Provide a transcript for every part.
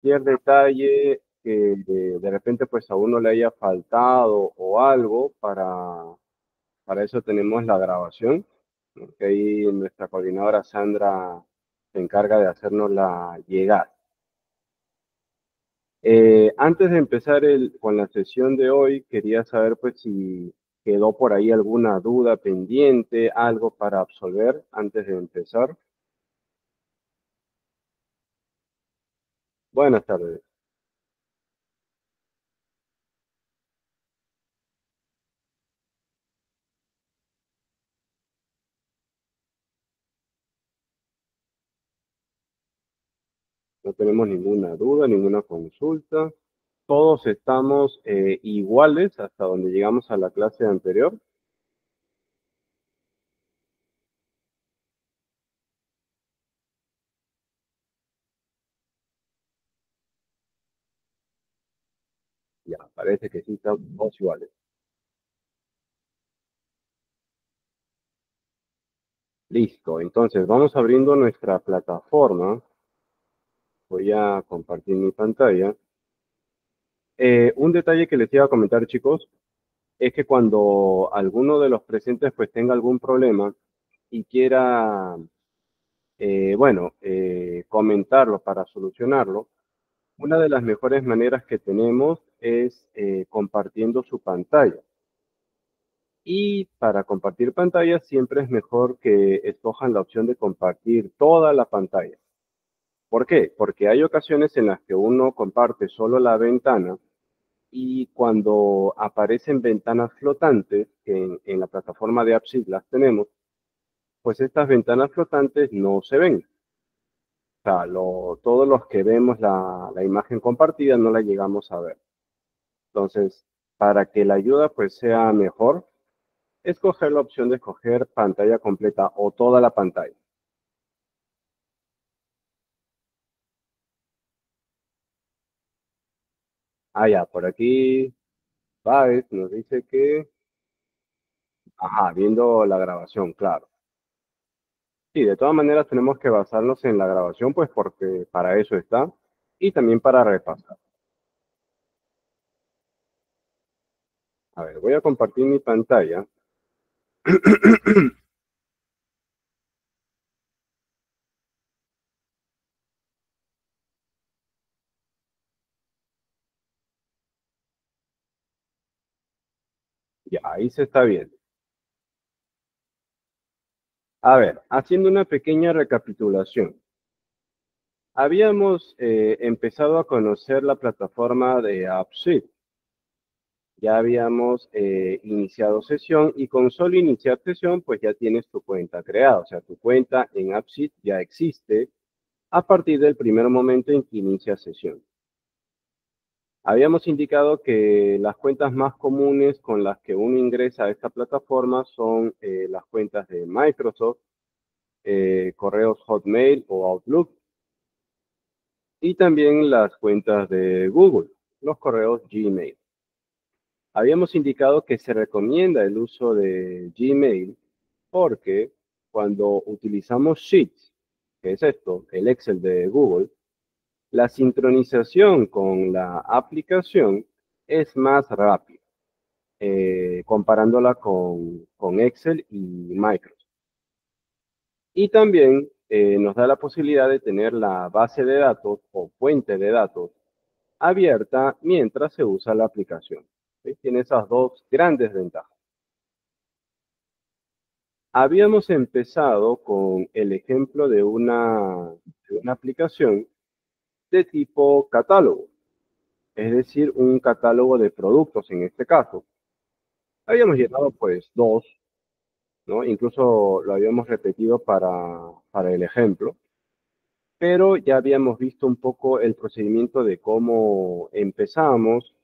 cualquier detalle que de repente pues a uno le haya faltado o algo, para, para eso tenemos la grabación, que ahí nuestra coordinadora Sandra se encarga de hacernos la llegar. Eh, antes de empezar el, con la sesión de hoy, quería saber pues si quedó por ahí alguna duda pendiente, algo para absolver antes de empezar. Buenas tardes. No tenemos ninguna duda, ninguna consulta. Todos estamos eh, iguales hasta donde llegamos a la clase anterior. Ya, parece que sí estamos todos iguales. Listo, entonces vamos abriendo nuestra plataforma. Voy a compartir mi pantalla. Eh, un detalle que les iba a comentar, chicos, es que cuando alguno de los presentes pues tenga algún problema y quiera, eh, bueno, eh, comentarlo para solucionarlo, una de las mejores maneras que tenemos es compartiendo su pantalla. Y para compartir pantalla siempre es mejor que escojan la opción de compartir toda la pantalla. ¿Por qué? Porque hay ocasiones en las que uno comparte solo la ventana y cuando aparecen ventanas flotantes, que en, la plataforma de AppSheet las tenemos, pues estas ventanas flotantes no se ven. Sea, todos los que vemos la, imagen compartida no la llegamos a ver. Entonces, para que la ayuda pues sea mejor, escoger la opción de escoger pantalla completa o toda la pantalla. Ah, ya, por aquí nos dice que... Ajá, viendo la grabación, claro. Sí, de todas maneras tenemos que basarnos en la grabación, pues porque para eso está, y también para repasar. A ver, voy a compartir mi pantalla. Ya, ahí se está viendo. A ver, haciendo una pequeña recapitulación. Habíamos eh, empezado a conocer la plataforma de AppSheet. Ya habíamos eh, iniciado sesión y con solo iniciar sesión, pues ya tienes tu cuenta creada. O sea, tu cuenta en AppSheet ya existe a partir del primer momento en que inicia sesión. Habíamos indicado que las cuentas más comunes con las que uno ingresa a esta plataforma son eh, las cuentas de Microsoft, eh, correos Hotmail o Outlook, y también las cuentas de Google, los correos Gmail. Habíamos indicado que se recomienda el uso de Gmail porque cuando utilizamos Sheets, que es esto, el Excel de Google, la sincronización con la aplicación es más rápida, eh, comparándola con, Excel y Microsoft. Y también eh, nos da la posibilidad de tener la base de datos o fuente de datos abierta mientras se usa la aplicación. Tiene esas dos grandes ventajas. Habíamos empezado con el ejemplo de una, de una aplicación de tipo catálogo, es decir, un catálogo de productos en este caso. Habíamos llenado pues dos, ¿no? Incluso lo habíamos repetido para, para el ejemplo, pero ya habíamos visto un poco el procedimiento de cómo empezamos,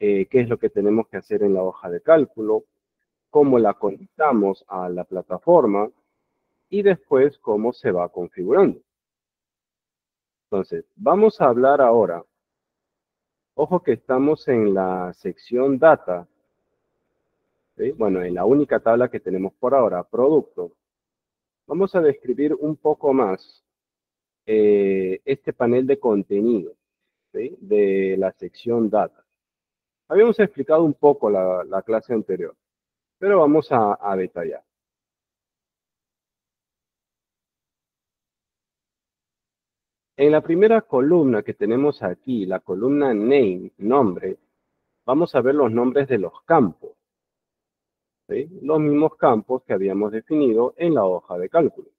eh, qué es lo que tenemos que hacer en la hoja de cálculo, cómo la conectamos a la plataforma y después cómo se va configurando. Entonces, vamos a hablar ahora. Ojo que estamos en la sección data. Bueno, en la única tabla que tenemos por ahora, producto. Vamos a describir un poco más eh, este panel de contenido. de la sección Data. Habíamos explicado un poco la, clase anterior, pero vamos a, a detallar. En la primera columna que tenemos aquí, la columna Name, nombre, vamos a ver los nombres de los campos. Los mismos campos que habíamos definido en la hoja de cálculo.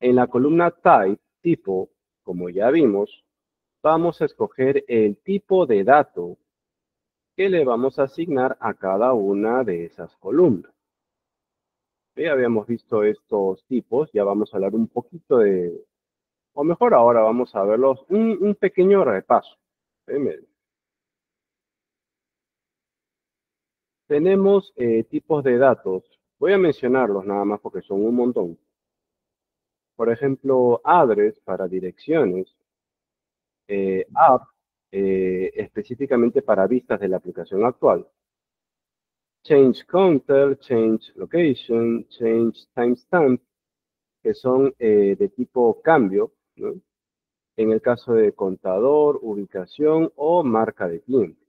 En la columna Type, tipo, como ya vimos, vamos a escoger el tipo de dato que le vamos a asignar a cada una de esas columnas. Ya habíamos visto estos tipos, ya vamos a hablar un poquito de, o mejor ahora vamos a verlos, un, pequeño repaso. Tenemos eh, tipos de datos, voy a mencionarlos nada más porque son un montón. Por ejemplo, address para direcciones, eh, app eh, específicamente para vistas de la aplicación actual, change counter, change location, change timestamp, que son eh, de tipo cambio, en el caso de contador, ubicación o marca de cliente.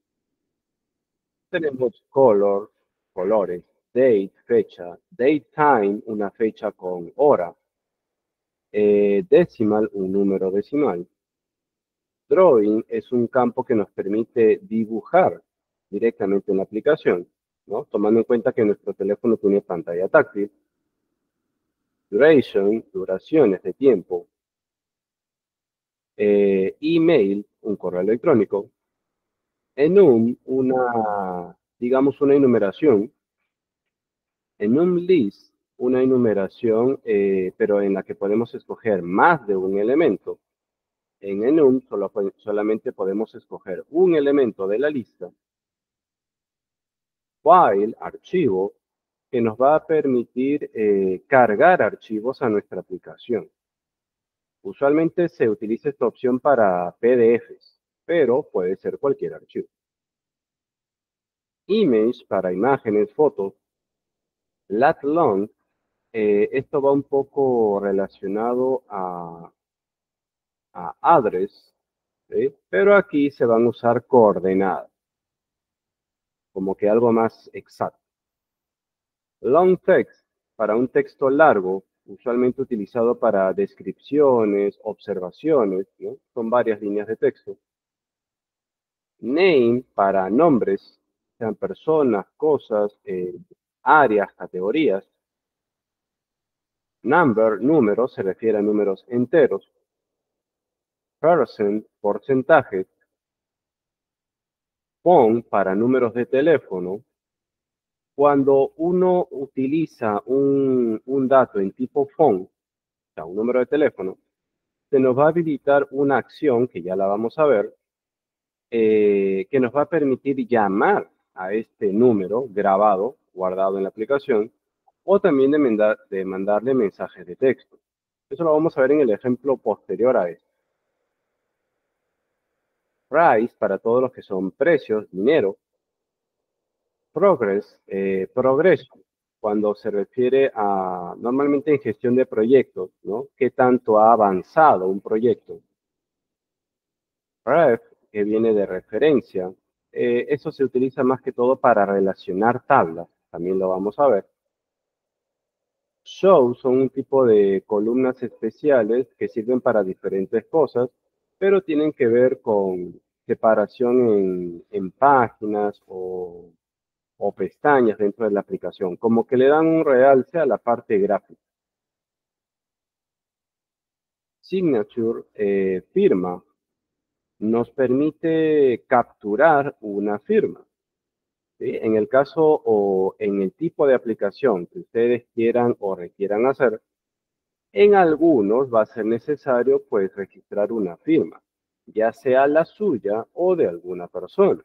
Tenemos color, colores, date, fecha, date time, una fecha con hora, eh, decimal, un número decimal. Drawing es un campo que nos permite dibujar directamente en la aplicación, ¿no? tomando en cuenta que nuestro teléfono tiene pantalla táctil. Duration, duraciones de tiempo. Eh, email, un correo electrónico. Enum, una, digamos, una enumeración. Enum list, una enumeración, eh, pero en la que podemos escoger más de un elemento. En enum solo, solamente podemos escoger un elemento de la lista. File, archivo, que nos va a permitir eh, cargar archivos a nuestra aplicación. Usualmente se utiliza esta opción para PDFs, pero puede ser cualquier archivo. Image para imágenes, fotos. Lat long eh, esto va un poco relacionado a, a address, pero aquí se van a usar coordenadas, como que algo más exacto. Long text, para un texto largo, usualmente utilizado para descripciones, observaciones, son varias líneas de texto. Name, para nombres, sean personas, cosas, eh, áreas, categorías. Number, número, se refiere a números enteros. Percent, porcentaje. Phone, para números de teléfono. Cuando uno utiliza un, dato en tipo phone, o sea, un número de teléfono, se nos va a habilitar una acción, que ya la vamos a ver, eh, que nos va a permitir llamar a este número grabado, guardado en la aplicación, o también de, mandarle mensajes de texto. Eso lo vamos a ver en el ejemplo posterior a este. Price, para todos los que son precios, dinero. Progress, eh, progreso, cuando se refiere a, normalmente en gestión de proyectos, ¿no? ¿Qué tanto ha avanzado un proyecto? Ref, que viene de referencia. Eh, eso se utiliza más que todo para relacionar tablas, también lo vamos a ver. Shows son un tipo de columnas especiales que sirven para diferentes cosas, pero tienen que ver con separación en, páginas o, pestañas dentro de la aplicación, como que le dan un realce a la parte gráfica. Signature, eh, firma, nos permite capturar una firma. En el caso o en el tipo de aplicación que ustedes quieran o requieran hacer, en algunos va a ser necesario pues registrar una firma, ya sea la suya o de alguna persona,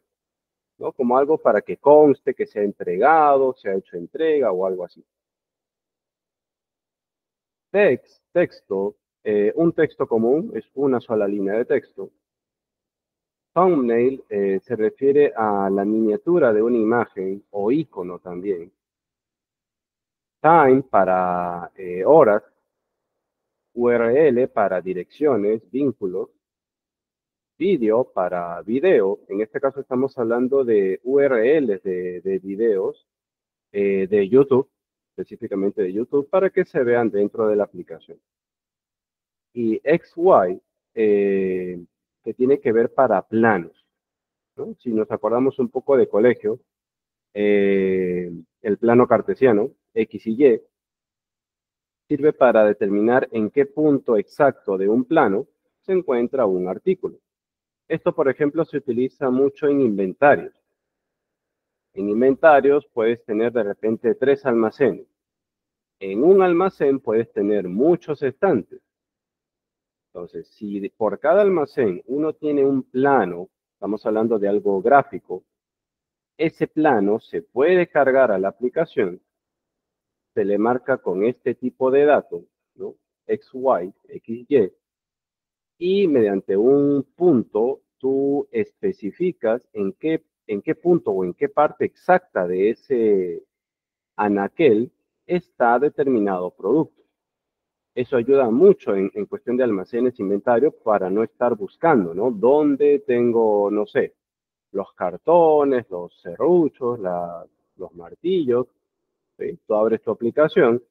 ¿no? Como algo para que conste que se ha entregado, se ha hecho entrega o algo así. Text, texto, eh, un texto común es una sola línea de texto. Thumbnail eh, se refiere a la miniatura de una imagen o icono también. Time para eh, horas. URL para direcciones, vínculos, vídeo para video. En este caso estamos hablando de URLs de, de videos eh, de YouTube, específicamente de YouTube, para que se vean dentro de la aplicación. Y XY, eh, que tiene que ver para planos. Si nos acordamos un poco de colegio, eh, el plano cartesiano, X Y, sirve para determinar en qué punto exacto de un plano se encuentra un artículo. Esto, por ejemplo, se utiliza mucho en inventarios. En inventarios puedes tener de repente tres almacenes. En un almacén puedes tener muchos estantes. Entonces, si por cada almacén uno tiene un plano, estamos hablando de algo gráfico, ese plano se puede cargar a la aplicación, se le marca con este tipo de datos, ¿no? XY, XY, y mediante un punto tú especificas en qué, en qué punto o en qué parte exacta de ese anaquel está determinado producto. Eso ayuda mucho en, cuestión de almacenes, inventario, para no estar buscando, ¿no? ¿Dónde tengo, no sé, los cartones, los serruchos, los martillos? ¿sí? Tú abres tu aplicación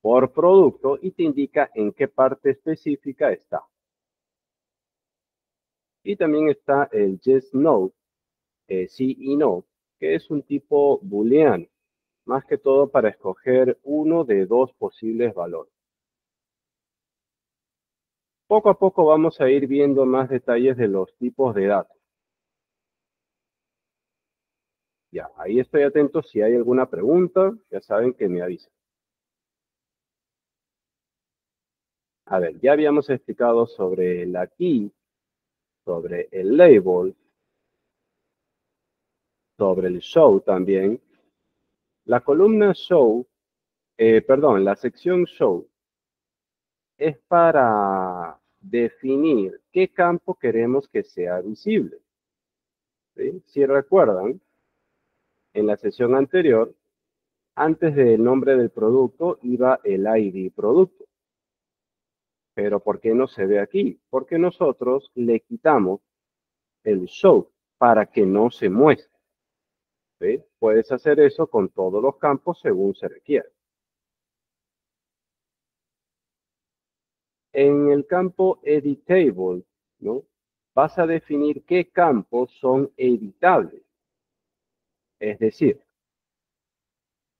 por producto y te indica en qué parte específica está. Y también está el yes, no, eh, sí y no, que es un tipo booleano, más que todo para escoger uno de dos posibles valores. Poco a poco vamos a ir viendo más detalles de los tipos de datos. Ya, ahí estoy atento. Si hay alguna pregunta, ya saben que me avisen. A ver, ya habíamos explicado sobre la key, sobre el label, sobre el show también. La columna show, eh, perdón, la sección show es para definir qué campo queremos que sea visible. Si recuerdan, en la sesión anterior, antes del nombre del producto iba el ID producto. Pero ¿por qué no se ve aquí? Porque nosotros le quitamos el show para que no se muestre. Puedes hacer eso con todos los campos según se requiere. En el campo editable, ¿no? Vas a definir qué campos son editables. Es decir,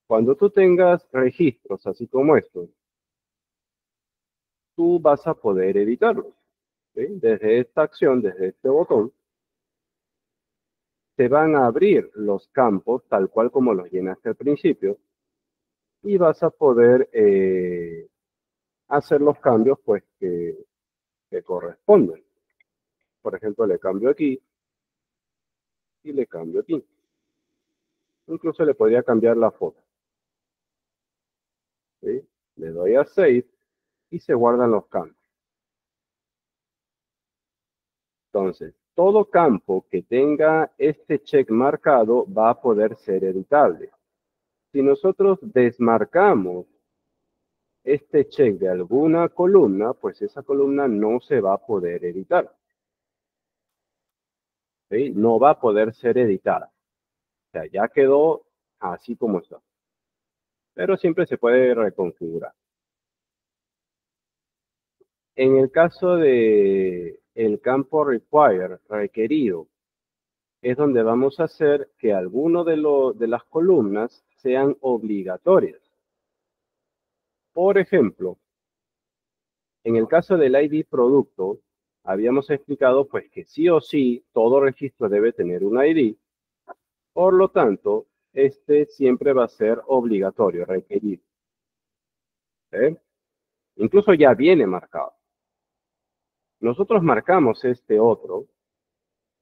cuando tú tengas registros así como estos, tú vas a poder editarlos. Desde esta acción, desde este botón, te van a abrir los campos tal cual como los llenaste al principio y vas a poder eh, hacer los cambios pues que, que corresponden. Por ejemplo, le cambio aquí y le cambio aquí. Incluso le podría cambiar la foto. Le doy a Save y se guardan los campos. Entonces, todo campo que tenga este check marcado va a poder ser editable. Si nosotros desmarcamos este check de alguna columna, pues esa columna no se va a poder editar. No va a poder ser editada. Ya quedó así como está. Pero siempre se puede reconfigurar. En el caso de el campo require, requerido, es donde vamos a hacer que alguno de, las columnas sean obligatorias. Por ejemplo, en el caso del ID producto, habíamos explicado pues que sí o sí todo registro debe tener un ID. Por lo tanto, este siempre va a ser obligatorio, requerido. Incluso ya viene marcado. Nosotros marcamos este otro,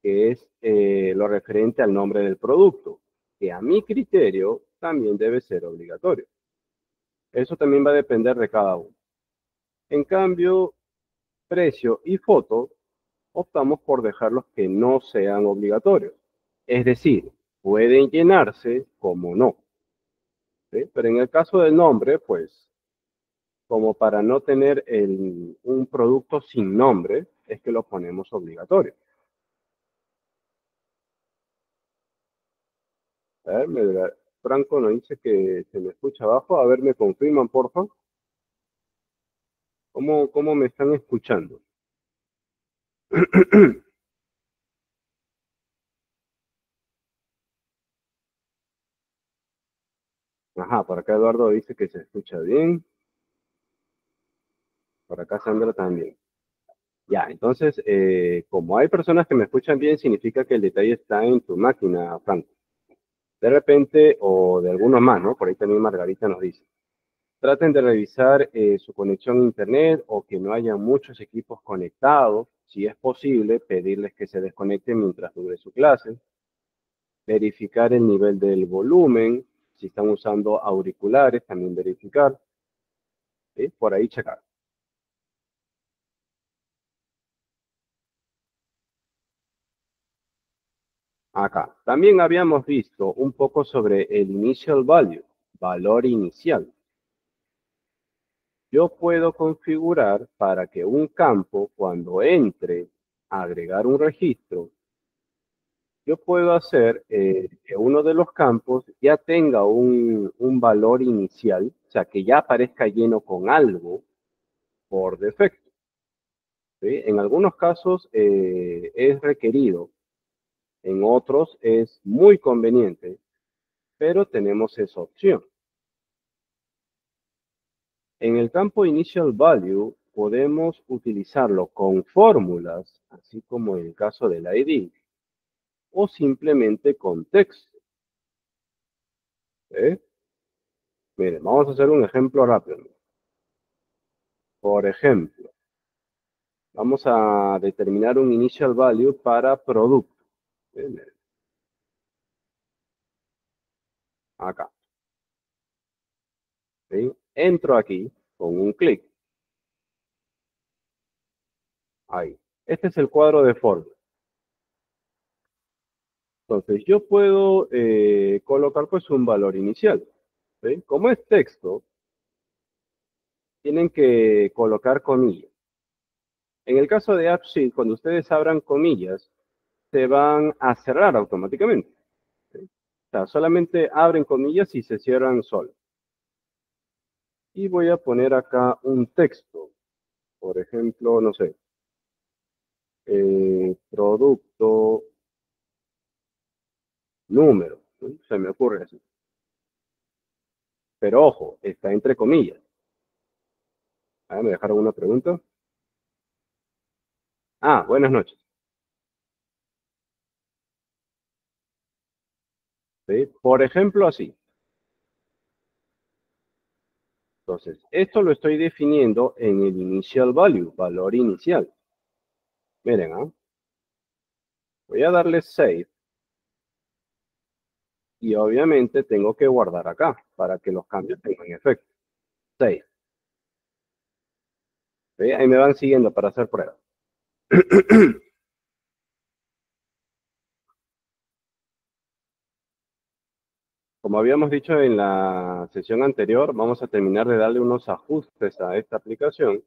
que es eh, lo referente al nombre del producto, que a mi criterio también debe ser obligatorio. Eso también va a depender de cada uno. En cambio, precio y foto, optamos por dejarlos que no sean obligatorios. Es decir, pueden llenarse como no. Pero en el caso del nombre, pues, como para no tener un producto sin nombre, es que lo ponemos obligatorio. A ver, Franco nos dice que se me escucha abajo. A ver, me confirman, por favor. ¿Cómo, cómo me están escuchando? Ajá, por acá Eduardo dice que se escucha bien. Por acá Sandra también. Ya, entonces, eh, como hay personas que me escuchan bien, significa que el detalle está en tu máquina, Franco. De repente, o de algunos más, ¿no? Por ahí también Margarita nos dice. Traten de revisar eh, su conexión a Internet o que no haya muchos equipos conectados. Si es posible, pedirles que se desconecten mientras dure su clase. Verificar el nivel del volumen. Si están usando auriculares, también verificar. Por ahí checar. Acá. También habíamos visto un poco sobre el initial value, valor inicial. Yo puedo configurar para que un campo, cuando entre a agregar un registro, yo puedo hacer eh, que uno de los campos ya tenga un, valor inicial, o sea, que ya aparezca lleno con algo por defecto. En algunos casos eh, es requerido en otros es muy conveniente, pero tenemos esa opción. En el campo Initial Value podemos utilizarlo con fórmulas, así como en el caso del ID, o simplemente con texto. ¿Eh? Miren, vamos a hacer un ejemplo rápido. Por ejemplo, vamos a determinar un initial value para producto. Acá. Entro aquí con un clic. Ahí. Este es el cuadro de forma. Entonces, yo puedo eh, colocar pues un valor inicial. Como es texto, tienen que colocar comillas. En el caso de AppSheet, cuando ustedes abran comillas, se van a cerrar automáticamente. O sea, solamente abren comillas y se cierran solos. Y voy a poner acá un texto. Por ejemplo, no sé. Eh, producto número. Se me ocurre así. Pero ojo, está entre comillas. Ah, ¿Me dejaron una pregunta? Ah, buenas noches. Por ejemplo, así. Entonces, esto lo estoy definiendo en el initial value, valor inicial. Miren, ¿ah? voy a darle save. Y obviamente tengo que guardar acá para que los cambios tengan efecto. Save. Ahí me van siguiendo para hacer pruebas. Como habíamos dicho en la sesión anterior, vamos a terminar de darle unos ajustes a esta aplicación.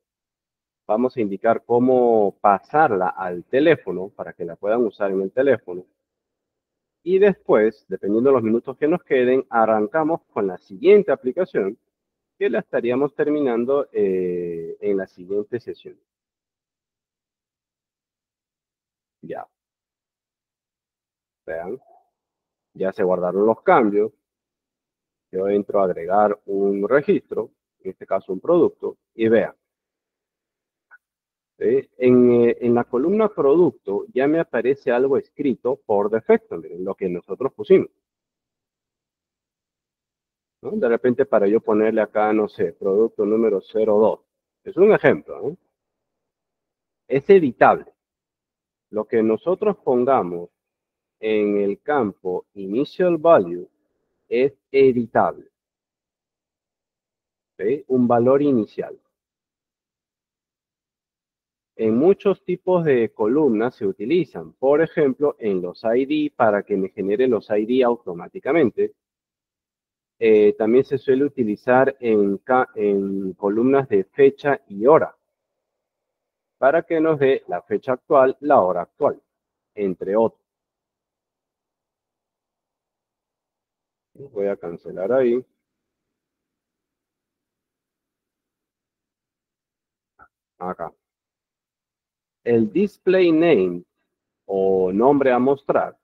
Vamos a indicar cómo pasarla al teléfono para que la puedan usar en el teléfono. Y después, dependiendo de los minutos que nos queden, arrancamos con la siguiente aplicación que la estaríamos terminando eh, en la siguiente sesión. Ya. Vean. Ya se guardaron los cambios yo entro a agregar un registro, en este caso un producto, y vean. En, eh, en, la columna producto ya me aparece algo escrito por defecto, lo que nosotros pusimos. De repente para yo ponerle acá, no sé, producto número 02. Es un ejemplo. Es editable. Lo que nosotros pongamos en el campo initial value es editable. Un valor inicial. En muchos tipos de columnas se utilizan, por ejemplo, en los ID para que me genere los ID automáticamente. eh, también se suele utilizar en, en columnas de fecha y hora para que nos dé la fecha actual, la hora actual, entre otros. Voy a cancelar ahí. Acá. El display name o nombre a mostrar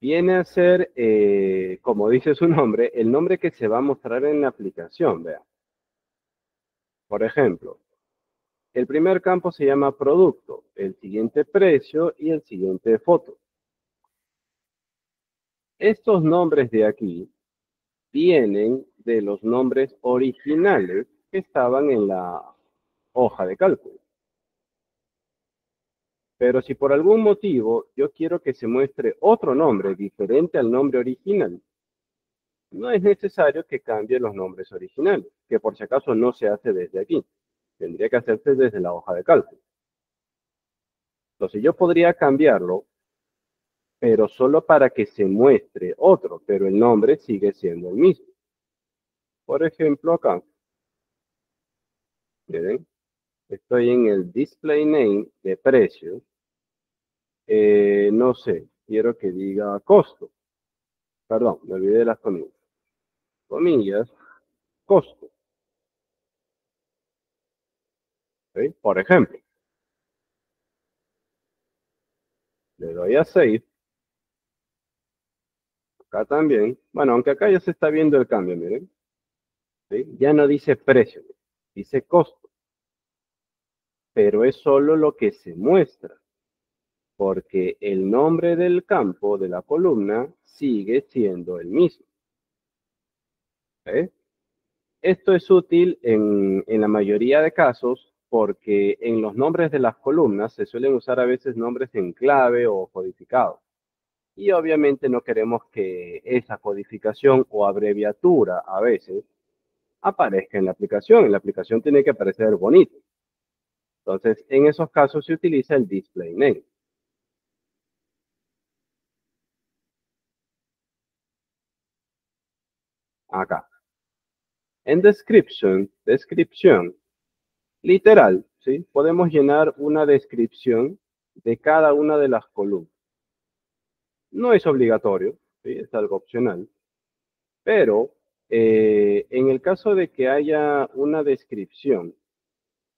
viene a ser, eh, como dice su nombre, el nombre que se va a mostrar en la aplicación, vean. Por ejemplo, el primer campo se llama producto, el siguiente precio y el siguiente foto. Estos nombres de aquí vienen de los nombres originales que estaban en la hoja de cálculo. Pero si por algún motivo yo quiero que se muestre otro nombre diferente al nombre original, no es necesario que cambie los nombres originales, que por si acaso no se hace desde aquí. Tendría que hacerse desde la hoja de cálculo. Entonces yo podría cambiarlo, pero solo para que se muestre otro, pero el nombre sigue siendo el mismo. Por ejemplo, acá. Miren, estoy en el display name de precio eh, no sé, quiero que diga costo. Perdón, me olvidé de las comillas. Comillas, costo. Por ejemplo, le doy a Save. Acá también. Bueno, aunque acá ya se está viendo el cambio, miren. Ya no dice precio, dice costo. Pero es solo lo que se muestra porque el nombre del campo de la columna sigue siendo el mismo. Esto es útil en, en, la mayoría de casos porque en los nombres de las columnas se suelen usar a veces nombres en clave o codificados. Y obviamente no queremos que esa codificación o abreviatura a veces aparezca en la aplicación. En la aplicación tiene que aparecer bonito. Entonces, en esos casos se utiliza el display name. acá. En description, descripción, literal, ¿sí? Podemos llenar una descripción de cada una de las columnas. No es obligatorio, es algo opcional, pero eh, en el caso de que haya una descripción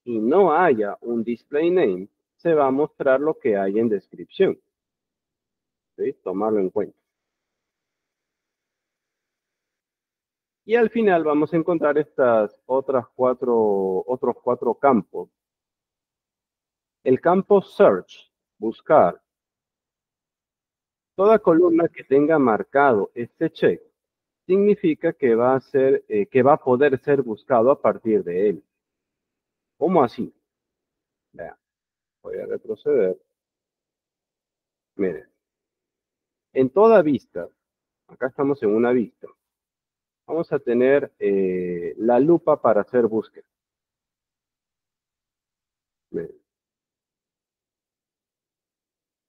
y no haya un display name, se va a mostrar lo que hay en descripción. Tomarlo en cuenta. Y al final vamos a encontrar estas otras cuatro, otros cuatro campos. El campo search, buscar. Toda columna que tenga marcado este check significa que va a ser, eh, que va a poder ser buscado a partir de él. ¿Cómo así? Vean, voy a retroceder. Miren, en toda vista, acá estamos en una vista, vamos a tener eh, la lupa para hacer búsqueda.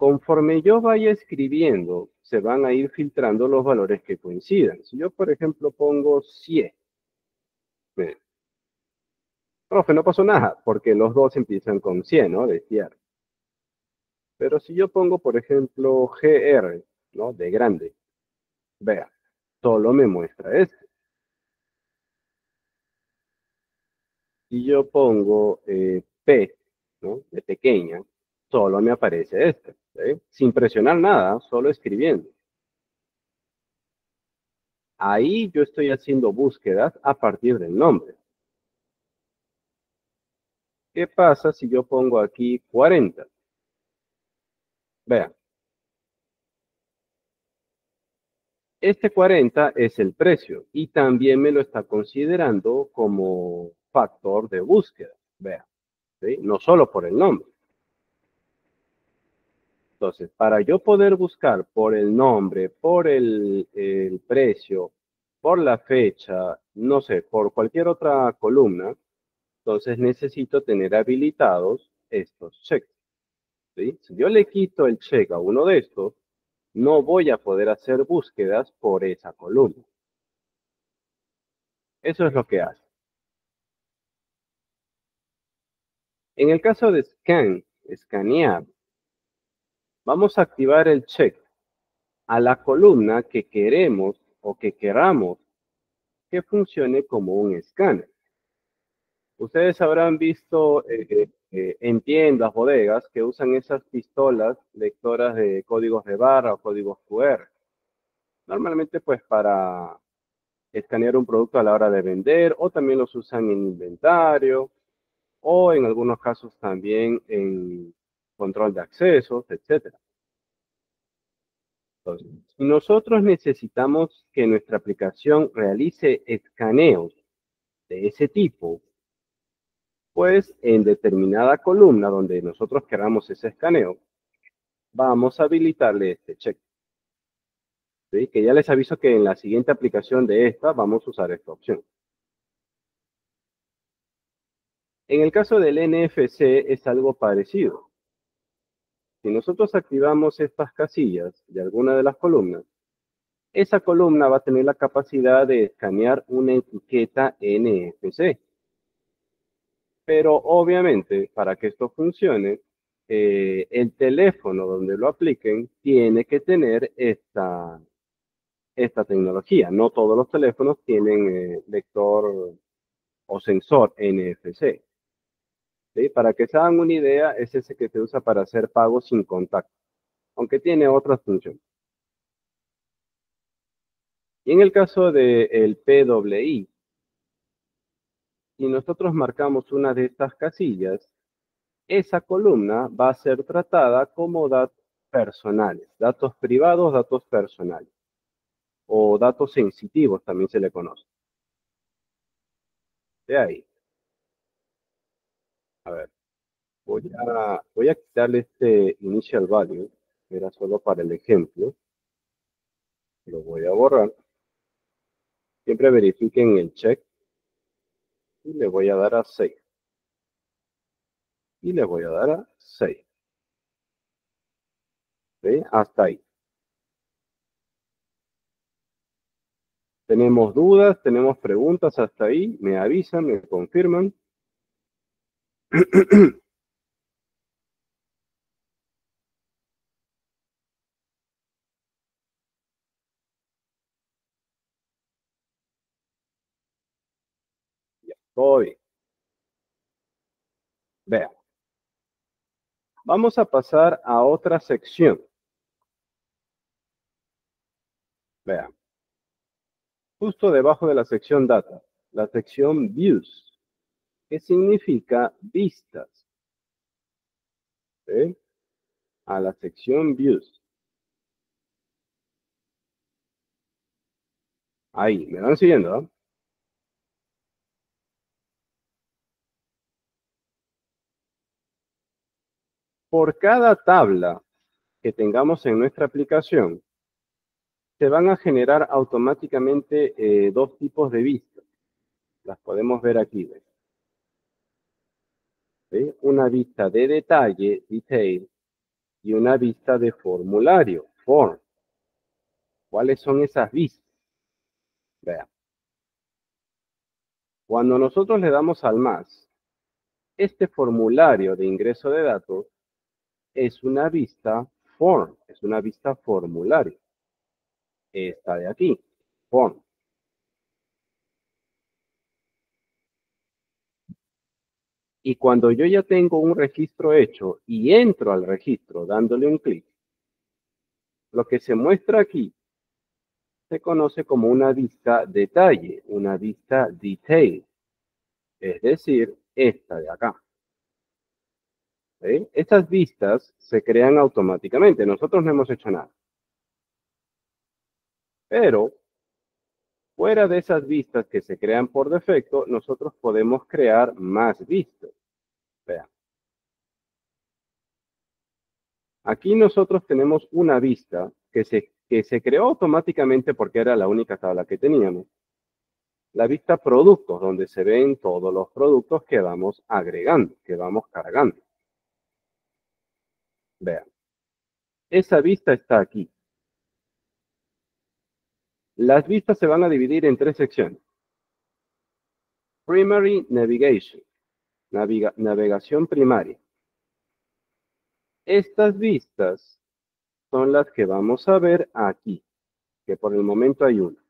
Conforme yo vaya escribiendo, se van a ir filtrando los valores que coincidan. Si yo, por ejemplo, pongo 100, profe, no pasó nada, porque los dos empiezan con 100, ¿no? De cierre. Pero si yo pongo, por ejemplo, GR, ¿no? De grande, vea, solo me muestra esto. Si yo pongo eh, P, ¿no? De pequeña, solo me aparece este, sin presionar nada, solo escribiendo. Ahí yo estoy haciendo búsquedas a partir del nombre. ¿Qué pasa si yo pongo aquí 40? Vean, Este 40 es el precio y también me lo está considerando como factor de búsqueda. Vean, no solo por el nombre. Entonces, para yo poder buscar por el nombre, por el, precio, por la fecha, no sé, por cualquier otra columna, entonces necesito tener habilitados estos checks. Si yo le quito el check a uno de estos, no voy a poder hacer búsquedas por esa columna. Eso es lo que hace. En el caso de scan, escanear, vamos a activar el check a la columna que queremos o que queramos que funcione como un escáner. Ustedes habrán visto eh, eh, en tiendas, bodegas, que usan esas pistolas lectoras de códigos de barra o códigos QR. Normalmente pues para escanear un producto a la hora de vender o también los usan en inventario o en algunos casos también en control de accesos, etc. Entonces, si nosotros necesitamos que nuestra aplicación realice escaneos de ese tipo, pues en determinada columna donde nosotros queramos ese escaneo, vamos a habilitarle este check. ¿Sí? Que ya les aviso que en la siguiente aplicación de esta vamos a usar esta opción. En el caso del NFC es algo parecido. Si nosotros activamos estas casillas de alguna de las columnas, esa columna va a tener la capacidad de escanear una etiqueta NFC. Pero obviamente, para que esto funcione, eh, el teléfono donde lo apliquen tiene que tener esta, esta tecnología. No todos los teléfonos tienen eh, lector o sensor NFC. Para que se hagan una idea, es ese que se usa para hacer pagos sin contacto, aunque tiene otras funciones. Y en el caso del PWI, si nosotros marcamos una de estas casillas, esa columna va a ser tratada como datos personales, datos privados, datos personales, o datos sensitivos también se le conoce. De ahí. A ver, voy a, voy a quitarle este initial value, que era solo para el ejemplo. Lo voy a borrar. Siempre verifiquen el check y le voy a dar a 6. Y le voy a dar a 6. ¿Sí? Hasta ahí. Tenemos dudas, tenemos preguntas hasta ahí, me avisan, me confirman. Todo bien. Vamos a pasar a otra sección. Vean. Justo debajo de la sección Data, la sección Views. ¿Qué significa vistas? A la sección Views. Ahí, ¿me van siguiendo? Por cada tabla que tengamos en nuestra aplicación, se van a generar automáticamente eh, dos tipos de vistas. Las podemos ver aquí. ¿ves? Una vista de detalle, detail, y una vista de formulario, form. ¿Cuáles son esas vistas? Vean. Cuando nosotros le damos al más, este formulario de ingreso de datos es una vista form, es una vista formulario. Esta de aquí, form. Y cuando yo ya tengo un registro hecho y entro al registro dándole un clic, lo que se muestra aquí se conoce como una vista detalle, una vista detail. Es decir, esta de acá. Estas vistas se crean automáticamente. Nosotros no hemos hecho nada. Pero Fuera de esas vistas que se crean por defecto, nosotros podemos crear más vistas. Vean. Aquí nosotros tenemos una vista que se, que se creó automáticamente porque era la única tabla que teníamos. La vista productos, donde se ven todos los productos que vamos agregando, que vamos cargando. Vean. Esa vista está aquí. Las vistas se van a dividir en tres secciones. Primary Navigation, navegación primaria. Estas vistas son las que vamos a ver aquí, que por el momento hay una.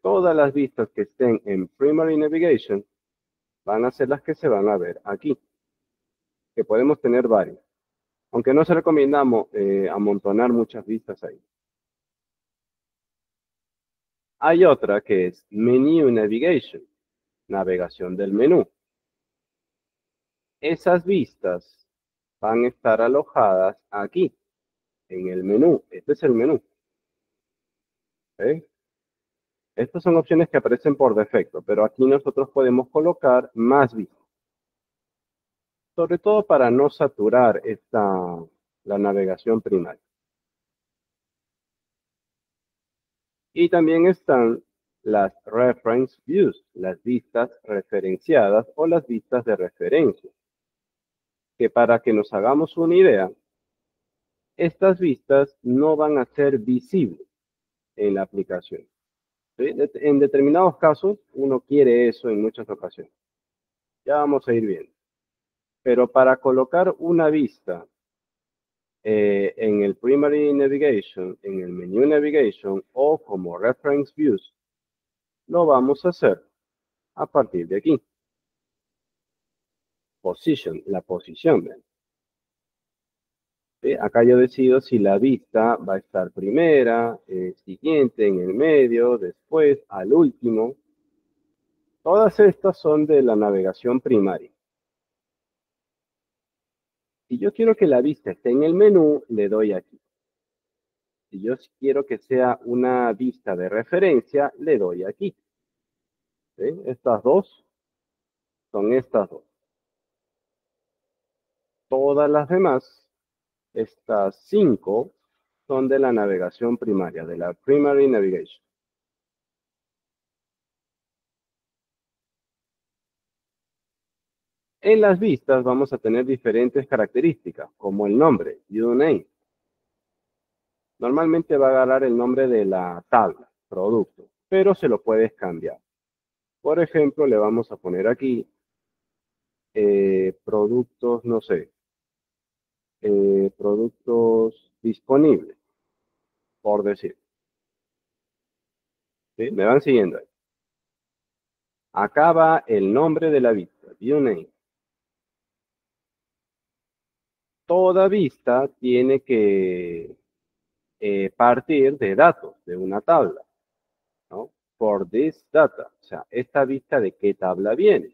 Todas las vistas que estén en Primary Navigation van a ser las que se van a ver aquí, que podemos tener varias. Aunque no se recomendamos eh, amontonar muchas vistas ahí. Hay otra que es Menu Navigation, navegación del menú. Esas vistas van a estar alojadas aquí, en el menú. Este es el menú. Estas son opciones que aparecen por defecto, pero aquí nosotros podemos colocar más vistas. Sobre todo para no saturar esta, la navegación primaria. Y también están las reference views, las vistas referenciadas o las vistas de referencia. Que para que nos hagamos una idea, estas vistas no van a ser visibles en la aplicación. En determinados casos, uno quiere eso en muchas ocasiones. Ya vamos a ir viendo. Pero para colocar una vista eh, en el Primary Navigation, en el Menu Navigation o como Reference Views, lo vamos a hacer a partir de aquí. Position, la posición. Acá yo decido si la vista va a estar primera, eh, siguiente, en el medio, después, al último. Todas estas son de la navegación primaria. Si yo quiero que la vista esté en el menú, le doy aquí. Si yo quiero que sea una vista de referencia, le doy aquí. Estas dos son estas dos. Todas las demás, estas cinco, son de la navegación primaria, de la Primary Navigation. En las vistas vamos a tener diferentes características, como el nombre, name. Normalmente va a agarrar el nombre de la tabla, producto, pero se lo puedes cambiar. Por ejemplo, le vamos a poner aquí eh, productos, no sé, eh, productos disponibles, por decir. ¿Me van siguiendo ahí? Acá va el nombre de la vista, view name. Toda vista tiene que eh, partir de datos, de una tabla, ¿no? For this data, o sea, esta vista de qué tabla viene,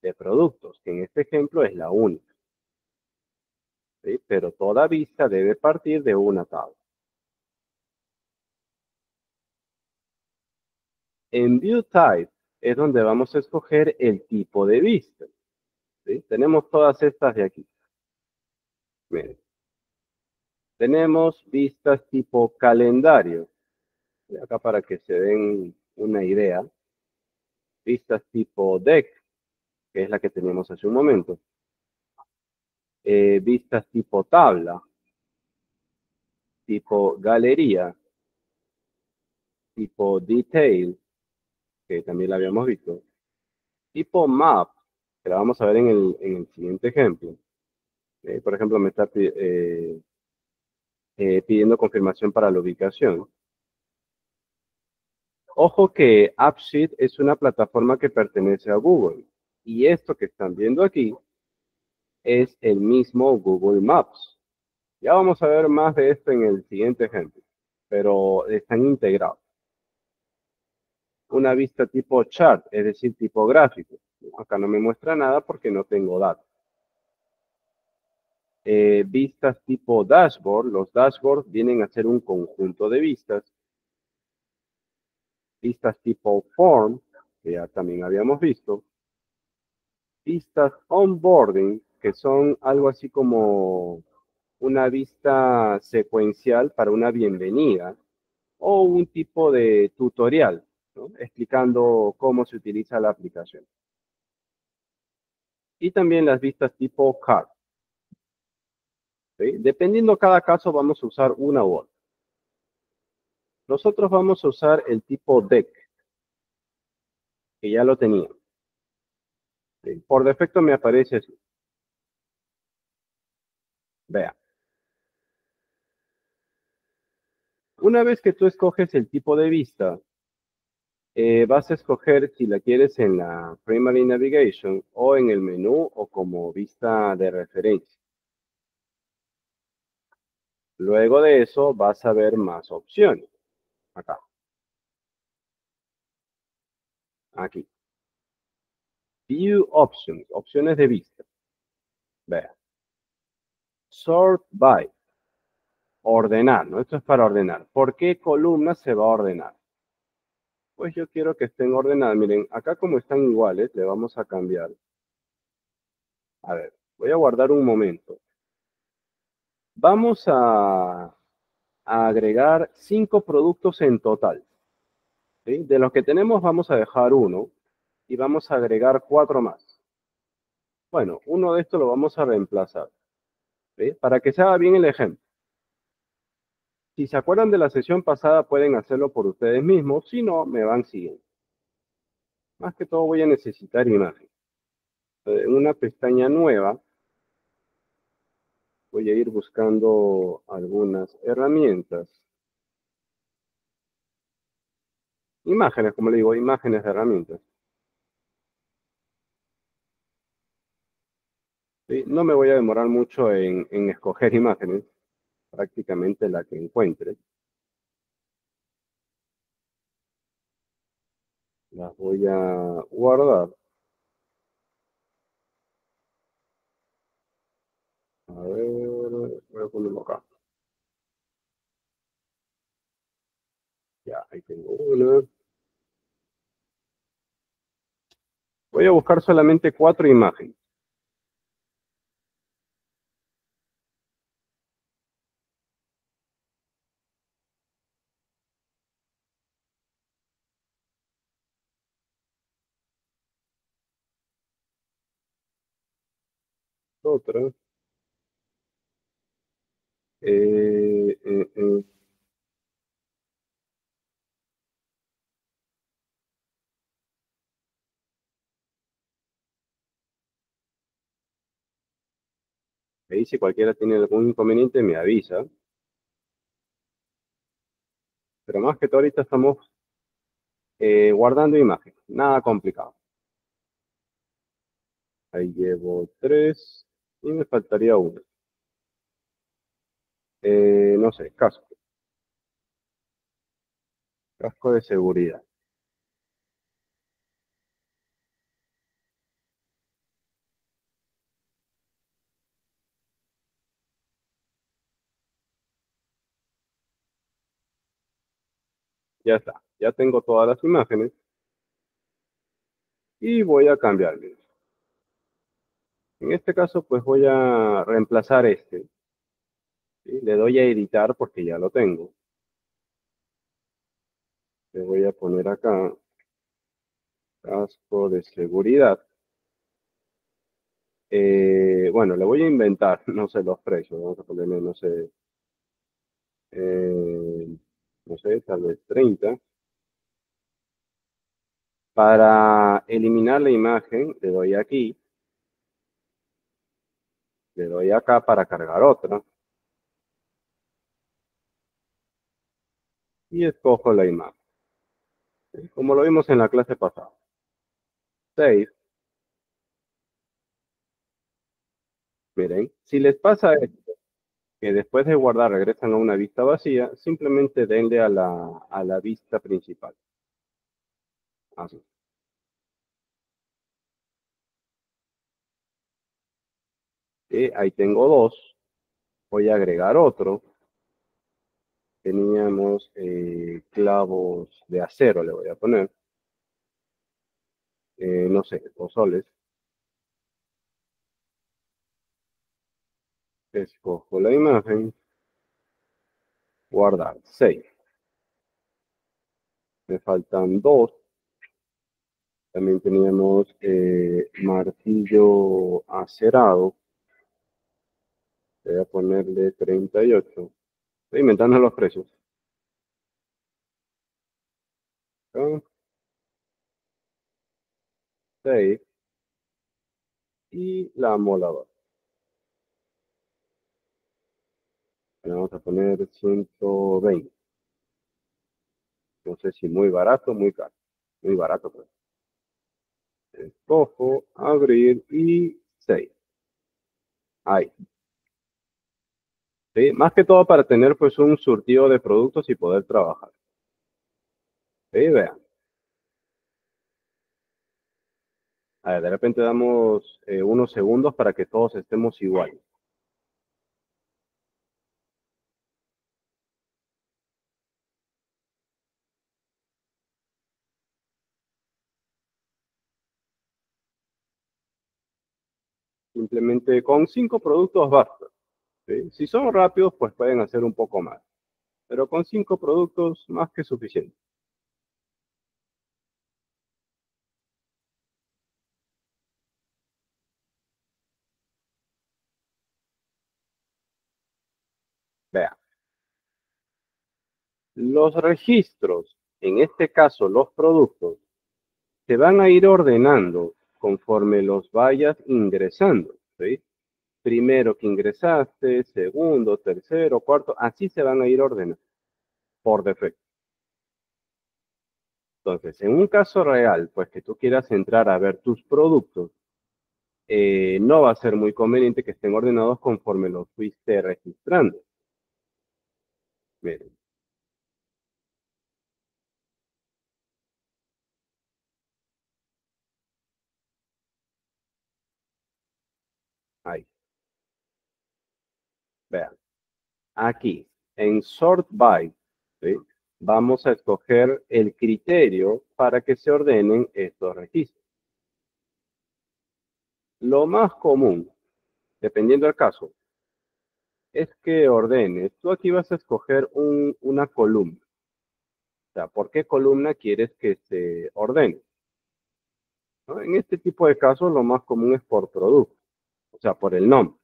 de productos, que en este ejemplo es la única. Pero toda vista debe partir de una tabla. En View Type es donde vamos a escoger el tipo de vista. Tenemos todas estas de aquí. Tenemos vistas tipo calendario. Acá para que se den una idea. Vistas tipo deck, que es la que teníamos hace un momento. Eh, vistas tipo tabla. Tipo galería. Tipo detail, que también la habíamos visto. Tipo map, que la vamos a ver en el, en el siguiente ejemplo. Eh, por ejemplo, me está eh, eh, pidiendo confirmación para la ubicación. Ojo que AppSheet es una plataforma que pertenece a Google. Y esto que están viendo aquí es el mismo Google Maps. Ya vamos a ver más de esto en el siguiente ejemplo, pero están integrados. Una vista tipo chart, es decir, tipo gráfico. Acá no me muestra nada porque no tengo datos. Eh, vistas tipo dashboard. Los dashboards vienen a ser un conjunto de vistas. Vistas tipo form, que ya también habíamos visto. Vistas onboarding, que son algo así como una vista secuencial para una bienvenida o un tipo de tutorial, explicando cómo se utiliza la aplicación. Y también las vistas tipo card. Dependiendo cada caso, vamos a usar una u otra. Nosotros vamos a usar el tipo deck. que ya lo tenía. Por defecto me aparece así. Vea. Una vez que tú escoges el tipo de vista, eh, vas a escoger si la quieres en la Primary Navigation o en el menú o como vista de referencia. Luego de eso vas a ver más opciones. Acá. Aquí. View Options, opciones de vista. Vea. Sort by. Ordenar, ¿no? Esto es para ordenar. ¿Por qué columna se va a ordenar? Pues yo quiero que estén ordenadas. Miren, acá como están iguales, le vamos a cambiar. A ver, voy a guardar un momento. Vamos a, agregar cinco productos en total. De los que tenemos vamos a dejar uno y vamos a agregar cuatro más. Bueno, uno de estos lo vamos a reemplazar. Para que se haga bien el ejemplo. Si se acuerdan de la sesión pasada, pueden hacerlo por ustedes mismos. Si no, me van siguiendo. Más que todo voy a necesitar imagen. En una pestaña nueva, voy a ir buscando algunas herramientas. Imágenes, como le digo, imágenes de herramientas. No me voy a demorar mucho en, en escoger imágenes, prácticamente la que encuentre. Las voy a guardar. A ver, voy a ponerlo acá. Ya, ahí tengo una. Voy a buscar solamente cuatro imágenes. Otra. Eh, eh, eh. Ahí si cualquiera tiene algún inconveniente me avisa. Pero más que todo ahorita estamos eh, guardando imagen. Nada complicado. Ahí llevo tres y me faltaría uno. Eh, no sé, casco. Casco de seguridad. Ya está, ya tengo todas las imágenes. Y voy a cambiarles. En este caso, pues voy a reemplazar este. Le doy a editar porque ya lo tengo. Le voy a poner acá casco de seguridad. Eh, bueno, le voy a inventar, no sé, los precios. Vamos a ponerle, no sé, eh, no sé, tal vez 30. Para eliminar la imagen, le doy aquí. Le doy acá para cargar otra. Y escojo la imagen. Como lo vimos en la clase pasada. Save. Miren, si les pasa esto, que después de guardar regresan a una vista vacía, simplemente denle a la, a la vista principal. Así. ahí tengo dos. Voy a agregar otro. Teníamos eh, clavos de acero, le voy a poner. Eh, no sé, dos soles. Escojo la imagen. Guardar. 6. Me faltan dos. También teníamos eh, martillo acerado. Voy a ponerle 38. Estoy inventando los precios. Save. Y la moladora. vamos a poner 120. No sé si muy barato, muy caro. Muy barato, pues. Escojo, abrir y save. Ahí. ¿Sí? Más que todo para tener pues un surtido de productos y poder trabajar. ¿Sí? Vean. A ver, de repente damos eh, unos segundos para que todos estemos iguales. Simplemente con cinco productos basta. Si son rápidos, pues pueden hacer un poco más. Pero con cinco productos, más que suficiente. Vean. Los registros, en este caso los productos, se van a ir ordenando conforme los vayas ingresando. ¿sí? Primero que ingresaste, segundo, tercero, cuarto, así se van a ir ordenando por defecto. Entonces, en un caso real, pues que tú quieras entrar a ver tus productos, eh, no va a ser muy conveniente que estén ordenados conforme los fuiste registrando. Miren, Ahí. Vean. Aquí, en Sort By, vamos a escoger el criterio para que se ordenen estos registros. Lo más común, dependiendo del caso, es que ordenes. Tú aquí vas a escoger una columna. O sea, ¿por qué columna quieres que se ordene? En este tipo de casos, lo más común es por producto o sea, por el nombre.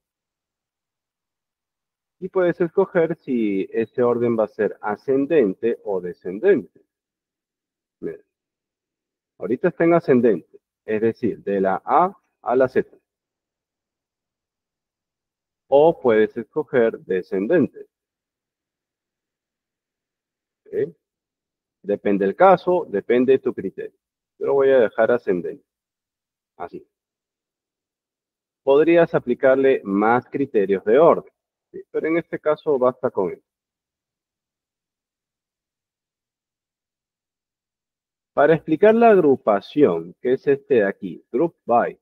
Y puedes escoger si ese orden va a ser ascendente o descendente. Ahorita está en ascendente, es decir, de la A a la Z. O puedes escoger descendente. Depende del caso, depende de tu criterio. Yo lo voy a dejar ascendente. Así podrías aplicarle más criterios de orden, pero en este caso basta con eso. Para explicar la agrupación, que es este de aquí, Group By,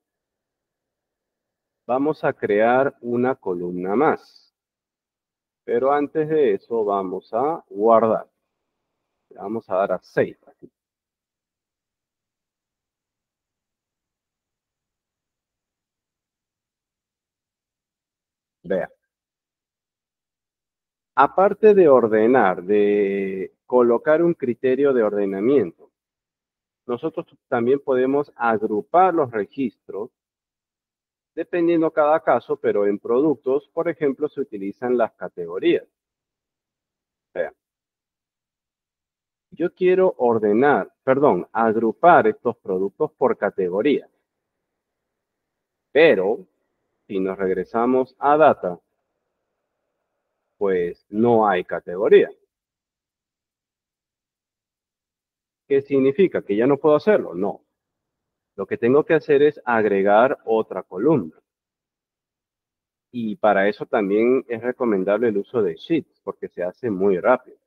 vamos a crear una columna más. Pero antes de eso vamos a guardar. Vamos a dar a Save. Aquí. Vea. Aparte de ordenar, de colocar un criterio de ordenamiento, nosotros también podemos agrupar los registros dependiendo cada caso, pero en productos, por ejemplo, se utilizan las categorías. Vea. Yo quiero ordenar, perdón, agrupar estos productos por categoría. Pero si nos regresamos a data, pues no hay categoría. ¿Qué significa? ¿Que ya no puedo hacerlo? No. Lo que tengo que hacer es agregar otra columna. Y para eso también es recomendable el uso de Sheets, porque se hace muy rápido.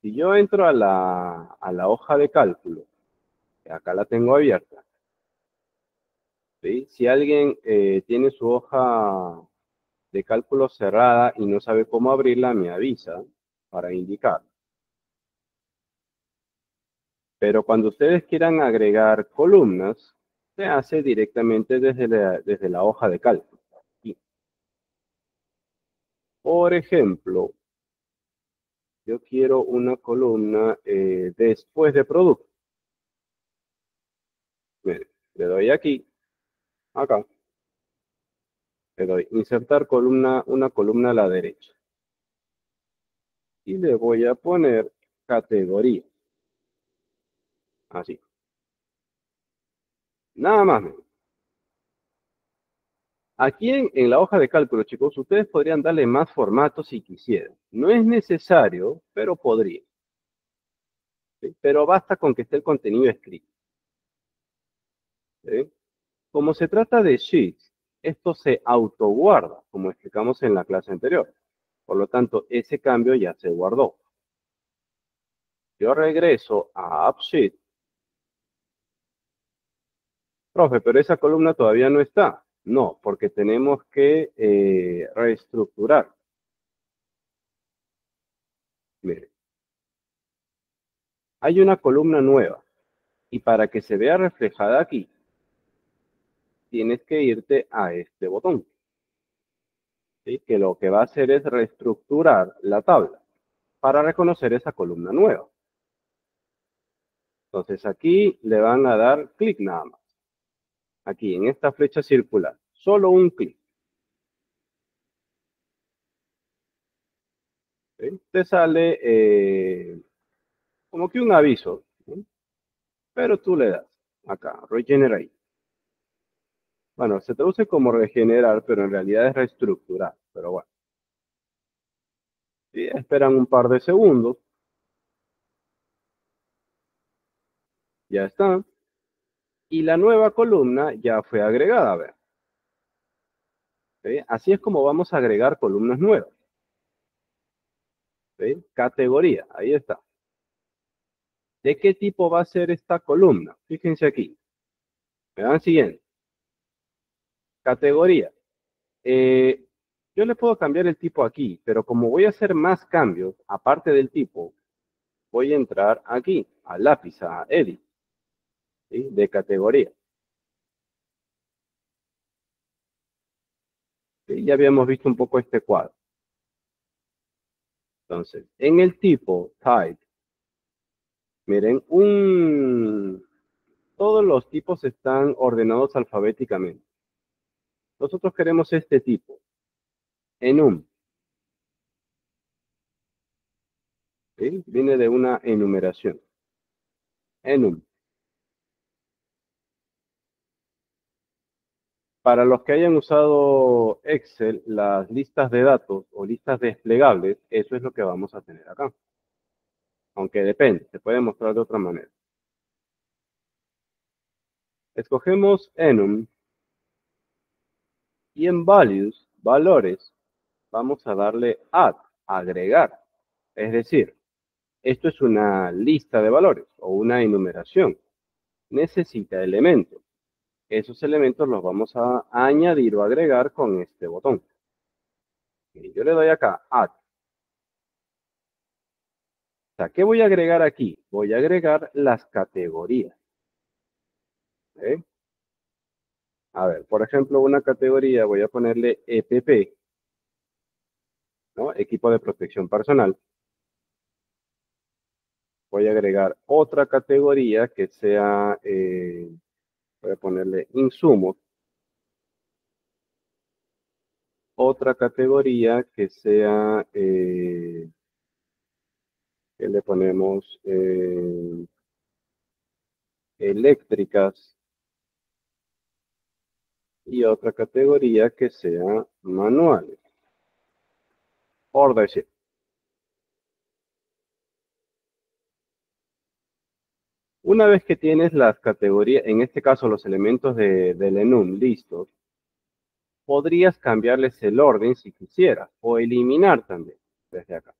Si yo entro a la, a la hoja de cálculo, acá la tengo abierta, si alguien eh, tiene su hoja de cálculo cerrada y no sabe cómo abrirla, me avisa para indicar. Pero cuando ustedes quieran agregar columnas, se hace directamente desde la, desde la hoja de cálculo. Por ejemplo, yo quiero una columna eh, después de producto. le doy aquí acá, le doy insertar columna, una columna a la derecha. Y le voy a poner categoría. Así. Nada más. Aquí en, la hoja de cálculo, chicos, ustedes podrían darle más formatos si quisieran. No es necesario, pero podría. Pero basta con que esté el contenido escrito. Como se trata de sheets, esto se autoguarda, como explicamos en la clase anterior. Por lo tanto, ese cambio ya se guardó. Yo regreso a AppSheet. Profe, pero esa columna todavía no está. No, porque tenemos que eh, reestructurar. Mire. Hay una columna nueva. Y para que se vea reflejada aquí, tienes que irte a este botón. Que lo que va a hacer es reestructurar la tabla para reconocer esa columna nueva. Entonces aquí le van a dar clic nada más aquí en esta flecha circular. Solo un clic. Te sale eh, como que un aviso, pero tú le das acá, regenerate. Bueno, se traduce como regenerar, pero en realidad es reestructurar, pero bueno. Y esperan un par de segundos. Ya está y la nueva columna ya fue agregada. A ver. Así es como vamos a agregar columnas nuevas. Categoría, ahí está. ¿De qué tipo va a ser esta columna? Fíjense aquí. Me dan siguiente. Categoría. Eh, yo le puedo cambiar el tipo aquí, pero como voy a hacer más cambios, aparte del tipo, voy a entrar aquí, a lápiz, a Edit de categoría. Ya habíamos visto un poco este cuadro. Entonces, en el tipo type, miren, un, todos los tipos están ordenados alfabéticamente. Nosotros queremos este tipo, enum. Viene de una enumeración. Enum. Para los que hayan usado Excel, las listas de datos o listas desplegables, eso es lo que vamos a tener acá. Aunque depende, se puede mostrar de otra manera. Escogemos enum y en values, valores, vamos a darle add, agregar. Es decir, esto es una lista de valores o una enumeración. Necesita elementos esos elementos los vamos a añadir o agregar con este botón. yo le doy acá, Add. O sea, ¿qué voy a agregar aquí? Voy a agregar las categorías. A ver, por ejemplo, una categoría, voy a ponerle EPP, ¿no? Equipo de protección personal. Voy a agregar otra categoría que sea eh, voy a ponerle insumos. Otra categoría que sea, eh, que le ponemos eh, eléctricas. Y otra categoría que sea manuales. Order Una vez que tienes las categorías, en este caso los elementos de, del enum listos, podrías cambiarles el orden si quisieras, o eliminar también desde acá.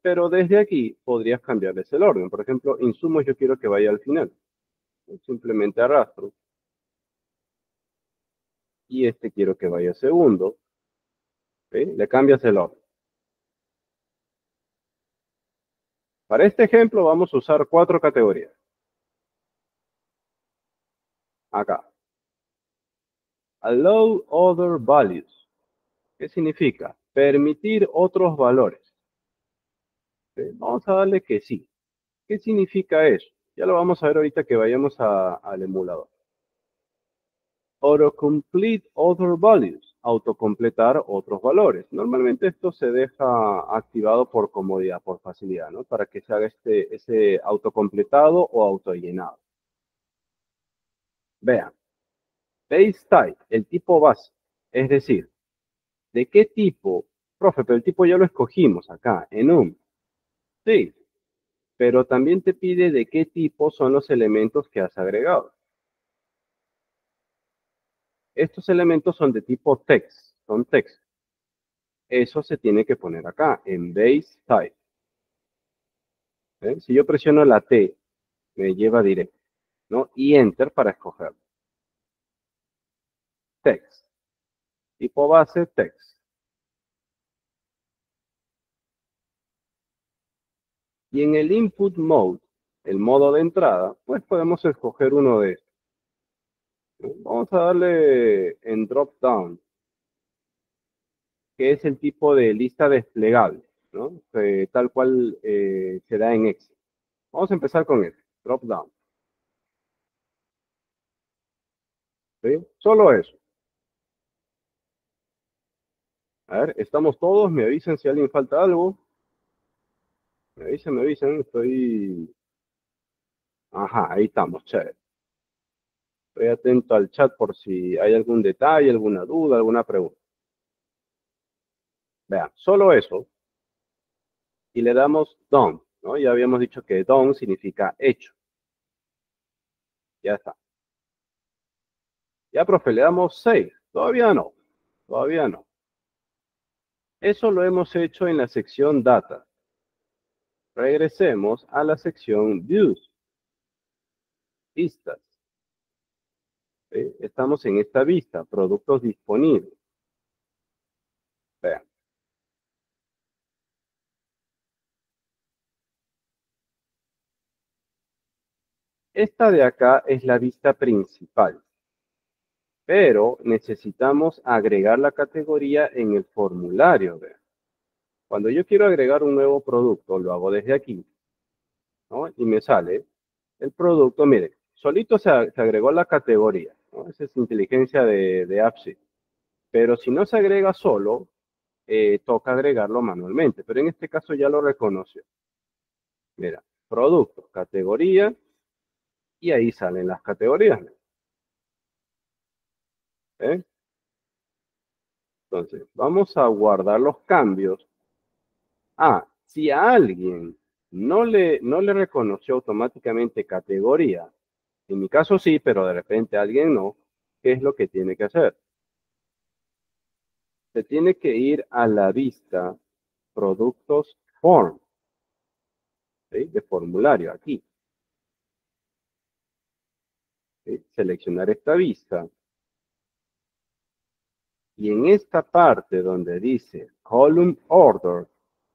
Pero desde aquí podrías cambiarles el orden. Por ejemplo, insumos yo quiero que vaya al final. Simplemente arrastro. Y este quiero que vaya segundo. Le cambias el orden. Para este ejemplo vamos a usar cuatro categorías. Acá. Allow other values. ¿Qué significa? Permitir otros valores. Vamos a darle que sí. ¿Qué significa eso? Ya lo vamos a ver ahorita que vayamos al emulador. Autocomplete other values autocompletar otros valores. Normalmente esto se deja activado por comodidad, por facilidad, ¿no? Para que se haga este, ese autocompletado o autollenado. Vean, base type, el tipo base, es decir, ¿de qué tipo? Profe, pero el tipo ya lo escogimos acá, en un. Sí, pero también te pide de qué tipo son los elementos que has agregado. Estos elementos son de tipo text, son text. Eso se tiene que poner acá, en base type. Si yo presiono la T, me lleva directo, ¿no? Y enter para escogerlo. Text. Tipo base, text. Y en el input mode, el modo de entrada, pues podemos escoger uno de estos. Vamos a darle en drop down, que es el tipo de lista desplegable, ¿no? tal cual eh, se da en Excel. Vamos a empezar con este, drop down. ¿Sí? Solo eso. A ver, estamos todos, me avisan si alguien falta algo. Me avisan, me avisan, estoy... Ajá, ahí estamos, chévere. Estoy atento al chat por si hay algún detalle, alguna duda, alguna pregunta. Vean, solo eso. Y le damos done, ¿no? Ya habíamos dicho que done significa hecho. Ya está. Ya, profe, le damos save. Todavía no. Todavía no. Eso lo hemos hecho en la sección data. Regresemos a la sección views. Vistas. Estamos en esta vista, productos disponibles. Vean. Esta de acá es la vista principal. Pero necesitamos agregar la categoría en el formulario. Vean. Cuando yo quiero agregar un nuevo producto, lo hago desde aquí. Y me sale el producto, mire, solito se, agregó la categoría. Esa es inteligencia de, de. Pero si no se agrega solo, eh, toca agregarlo manualmente. Pero en este caso ya lo reconoció. Mira, producto, categoría, y ahí salen las categorías. ¿Eh? Entonces, vamos a guardar los cambios. Ah, si a alguien no le, no le reconoció automáticamente categoría, en mi caso sí, pero de repente alguien no. ¿Qué es lo que tiene que hacer? Se tiene que ir a la vista Productos Form. De formulario, aquí. Seleccionar esta vista. Y en esta parte donde dice Column Order,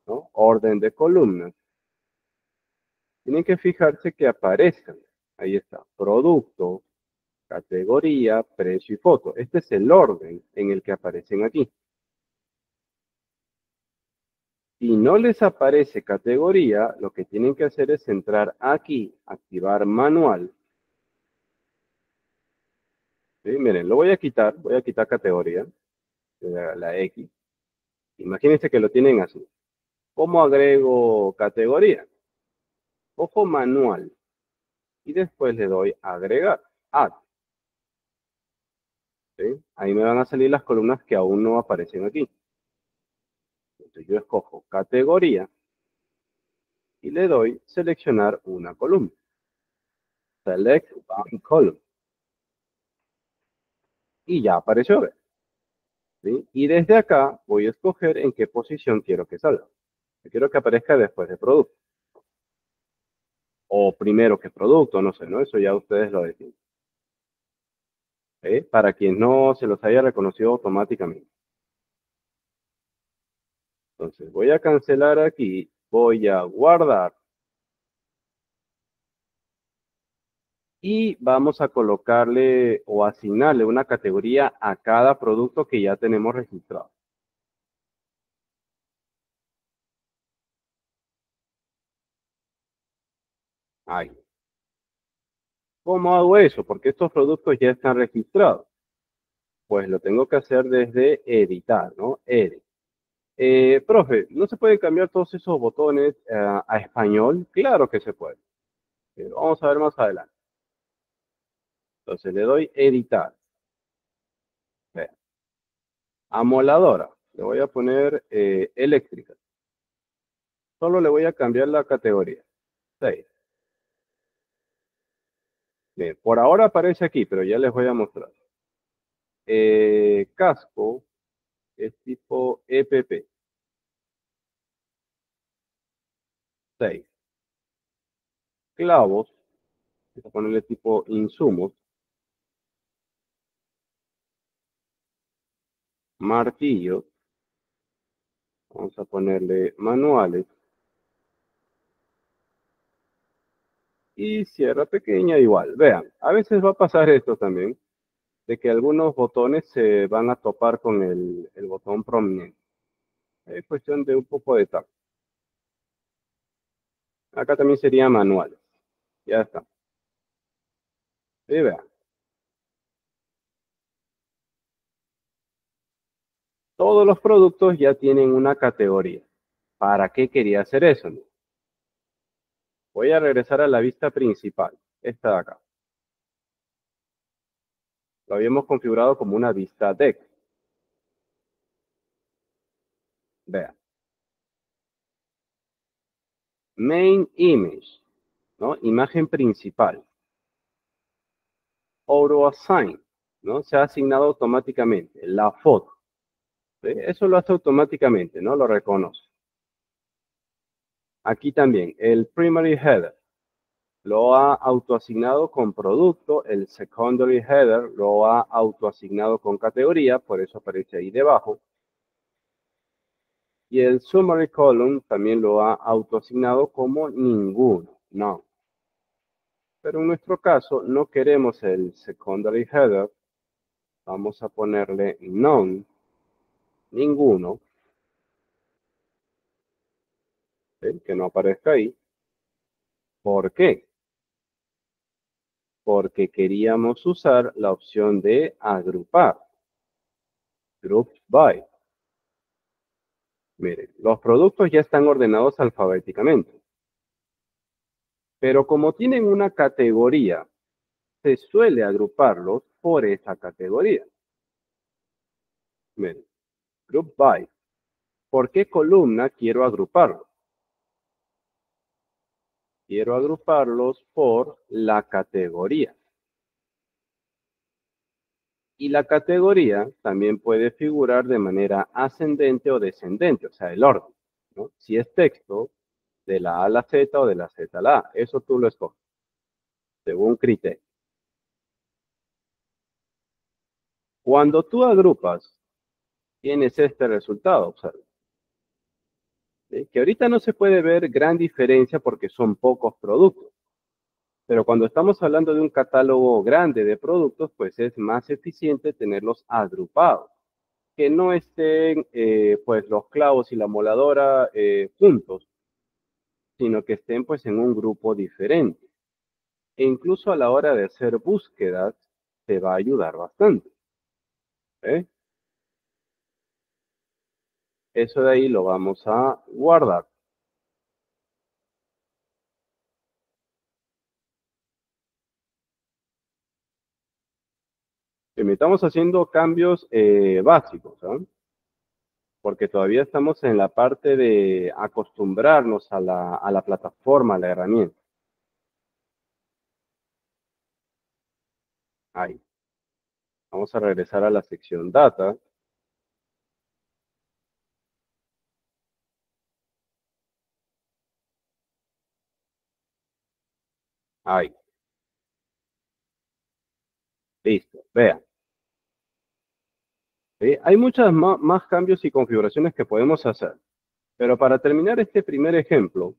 ¿no? orden de columnas, tienen que fijarse que aparezcan Ahí está, producto, categoría, precio y foto. Este es el orden en el que aparecen aquí. Si no les aparece categoría, lo que tienen que hacer es entrar aquí, activar manual. Miren, lo voy a quitar, voy a quitar categoría, la, la X. Imagínense que lo tienen así. ¿Cómo agrego categoría? Ojo manual y después le doy agregar, add. Ahí me van a salir las columnas que aún no aparecen aquí. Entonces yo escojo categoría y le doy seleccionar una columna. Select one column. Y ya apareció. Y desde acá voy a escoger en qué posición quiero que salga. quiero que aparezca después de producto o primero que producto, no sé, ¿no? Eso ya ustedes lo deciden. ¿Eh? Para quien no se los haya reconocido automáticamente. Entonces, voy a cancelar aquí, voy a guardar. Y vamos a colocarle o asignarle una categoría a cada producto que ya tenemos registrado. ¿Cómo hago eso? Porque estos productos ya están registrados. Pues lo tengo que hacer desde editar, ¿no? Edit. Eh, profe, ¿no se pueden cambiar todos esos botones eh, a español? Claro que se puede. vamos a ver más adelante. Entonces le doy editar. Vean. Amoladora. Le voy a poner eh, eléctrica. Solo le voy a cambiar la categoría. 6. Bien, por ahora aparece aquí, pero ya les voy a mostrar. Eh, casco es tipo EPP. 6. Clavos, voy a ponerle tipo insumos. Martillo, vamos a ponerle manuales. Y sierra pequeña igual. Vean, a veces va a pasar esto también, de que algunos botones se van a topar con el, botón prominente. Es cuestión de un poco de tacto. Acá también sería manual. Ya está. Y vean. Todos los productos ya tienen una categoría. ¿Para qué quería hacer eso? Voy a regresar a la vista principal. Esta de acá. Lo habíamos configurado como una vista deck. Vean. Main image, ¿no? Imagen principal. Auto assign, ¿no? Se ha asignado automáticamente la foto. Eso lo hace automáticamente, ¿no? Lo reconoce. Aquí también, el primary header lo ha autoasignado con producto, el secondary header lo ha autoasignado con categoría, por eso aparece ahí debajo. Y el summary column también lo ha autoasignado como ninguno, no. Pero en nuestro caso no queremos el secondary header. Vamos a ponerle none, ninguno. Que no aparezca ahí. ¿Por qué? Porque queríamos usar la opción de agrupar. Group by. Miren, los productos ya están ordenados alfabéticamente. Pero como tienen una categoría, se suele agruparlos por esa categoría. Miren, group by. ¿Por qué columna quiero agruparlos? Quiero agruparlos por la categoría. Y la categoría también puede figurar de manera ascendente o descendente, o sea, el orden. Si es texto, de la A a la Z o de la Z a la A. Eso tú lo escoges, según criterio. Cuando tú agrupas, tienes este resultado, observa. Que ahorita no se puede ver gran diferencia porque son pocos productos. Pero cuando estamos hablando de un catálogo grande de productos, pues es más eficiente tenerlos agrupados. Que no estén eh, pues los clavos y la moladora eh, juntos, sino que estén pues en un grupo diferente. E incluso a la hora de hacer búsquedas, te va a ayudar bastante. ¿eh? Eso de ahí lo vamos a guardar. estamos haciendo cambios eh, básicos, porque todavía estamos en la parte de acostumbrarnos a la, a la plataforma, a la herramienta. Ahí. Vamos a regresar a la sección Data. Ahí. Listo, vean. Hay muchas más, cambios y configuraciones que podemos hacer. Pero para terminar este primer ejemplo,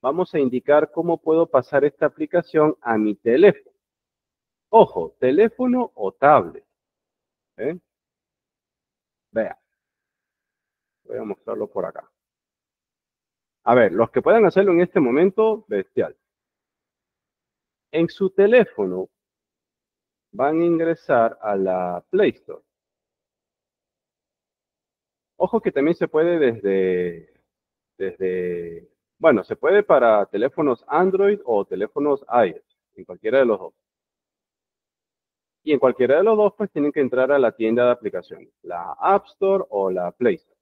vamos a indicar cómo puedo pasar esta aplicación a mi teléfono. Ojo, teléfono o tablet. ¿eh? Vea. Voy a mostrarlo por acá. A ver, los que puedan hacerlo en este momento, bestial. En su teléfono van a ingresar a la Play Store. Ojo que también se puede desde, desde, bueno, se puede para teléfonos Android o teléfonos iOS, en cualquiera de los dos. Y en cualquiera de los dos, pues tienen que entrar a la tienda de aplicaciones, la App Store o la Play Store.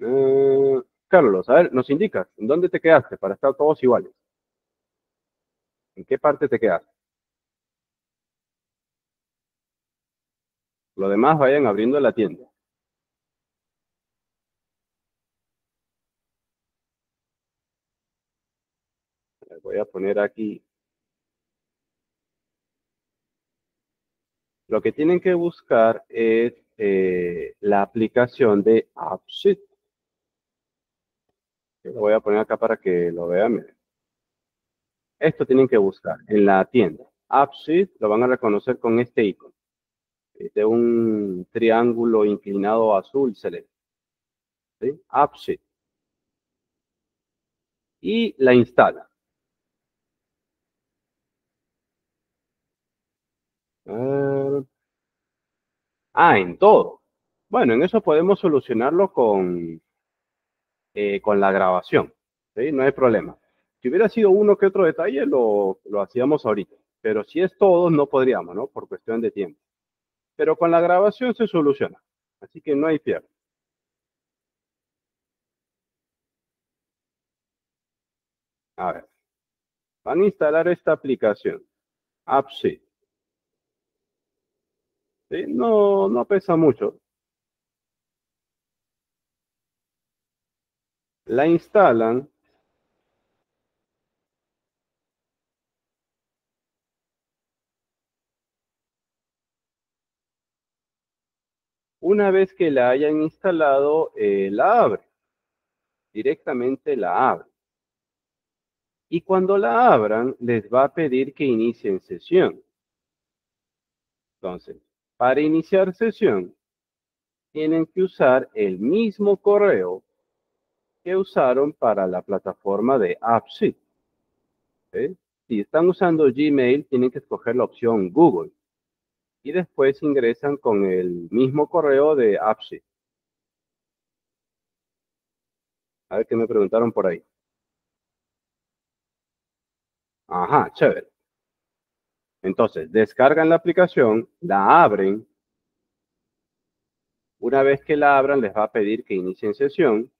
Eh, Carlos, a ver, nos indicas, ¿en dónde te quedaste para estar todos iguales? ¿En qué parte te quedaste? Lo demás vayan abriendo la tienda. Voy a poner aquí. Lo que tienen que buscar es eh, la aplicación de AppSheet. Lo voy a poner acá para que lo vean. Esto tienen que buscar en la tienda. AppSheet lo van a reconocer con este icono. De un triángulo inclinado azul celeste. ¿Sí? AppSheet. Y la instala. Ah, en todo. Bueno, en eso podemos solucionarlo con, eh, con la grabación. ¿sí? No hay problema. Si hubiera sido uno que otro detalle, lo, hacíamos ahorita. Pero si es todo, no podríamos, ¿no? Por cuestión de tiempo. Pero con la grabación se soluciona. Así que no hay pierde. A ver. Van a instalar esta aplicación. AppSheet. No, no pesa mucho. La instalan. Una vez que la hayan instalado, eh, la abre. Directamente la abre. Y cuando la abran, les va a pedir que inicien sesión. Entonces, para iniciar sesión, tienen que usar el mismo correo que usaron para la plataforma de AppSheet. Si están usando Gmail, tienen que escoger la opción Google. Y después ingresan con el mismo correo de AppSheet. A ver qué me preguntaron por ahí. Ajá, chévere. Entonces, descargan la aplicación, la abren. Una vez que la abran, les va a pedir que inicien sesión.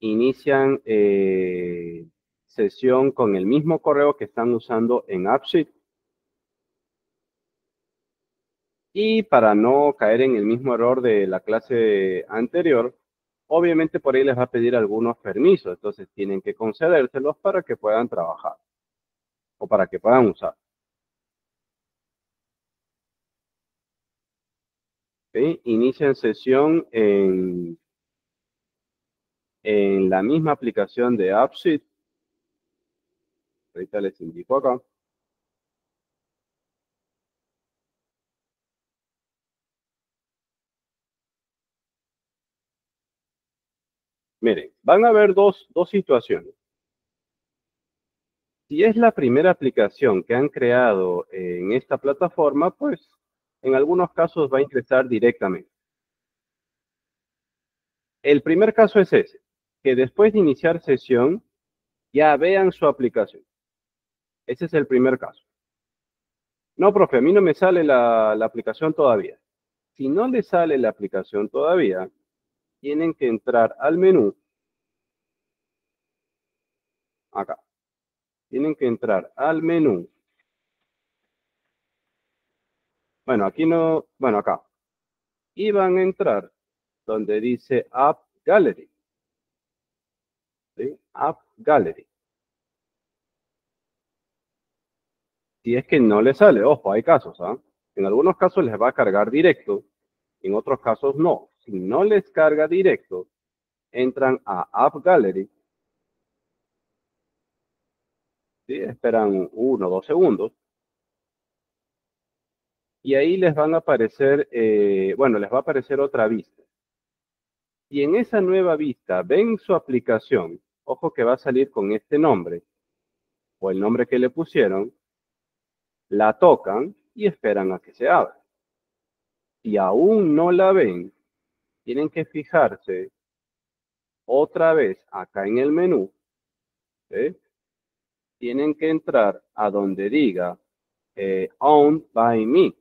Inician eh, sesión con el mismo correo que están usando en AppSheet. Y para no caer en el mismo error de la clase anterior, obviamente por ahí les va a pedir algunos permisos. Entonces tienen que concedérselos para que puedan trabajar o para que puedan usar. Inician sesión en, en la misma aplicación de AppSheet. Ahorita les indico acá. Miren, van a haber dos, dos situaciones. Si es la primera aplicación que han creado en esta plataforma, pues en algunos casos va a ingresar directamente. El primer caso es ese, que después de iniciar sesión ya vean su aplicación. Ese es el primer caso. No, profe, a mí no me sale la, aplicación todavía. Si no le sale la aplicación todavía, tienen que entrar al menú acá tienen que entrar al menú. Bueno, aquí no, bueno, acá. Y van a entrar donde dice App Gallery. ¿Sí? App Gallery. Si es que no le sale, ojo, hay casos, ¿ah? En algunos casos les va a cargar directo, en otros casos no. Si no les carga directo, entran a App Gallery Esperan uno o dos segundos. Y ahí les van a aparecer, eh, bueno, les va a aparecer otra vista. Y en esa nueva vista ven su aplicación, ojo que va a salir con este nombre, o el nombre que le pusieron, la tocan y esperan a que se abra. Si aún no la ven, tienen que fijarse otra vez acá en el menú, tienen que entrar a donde diga eh, owned by me.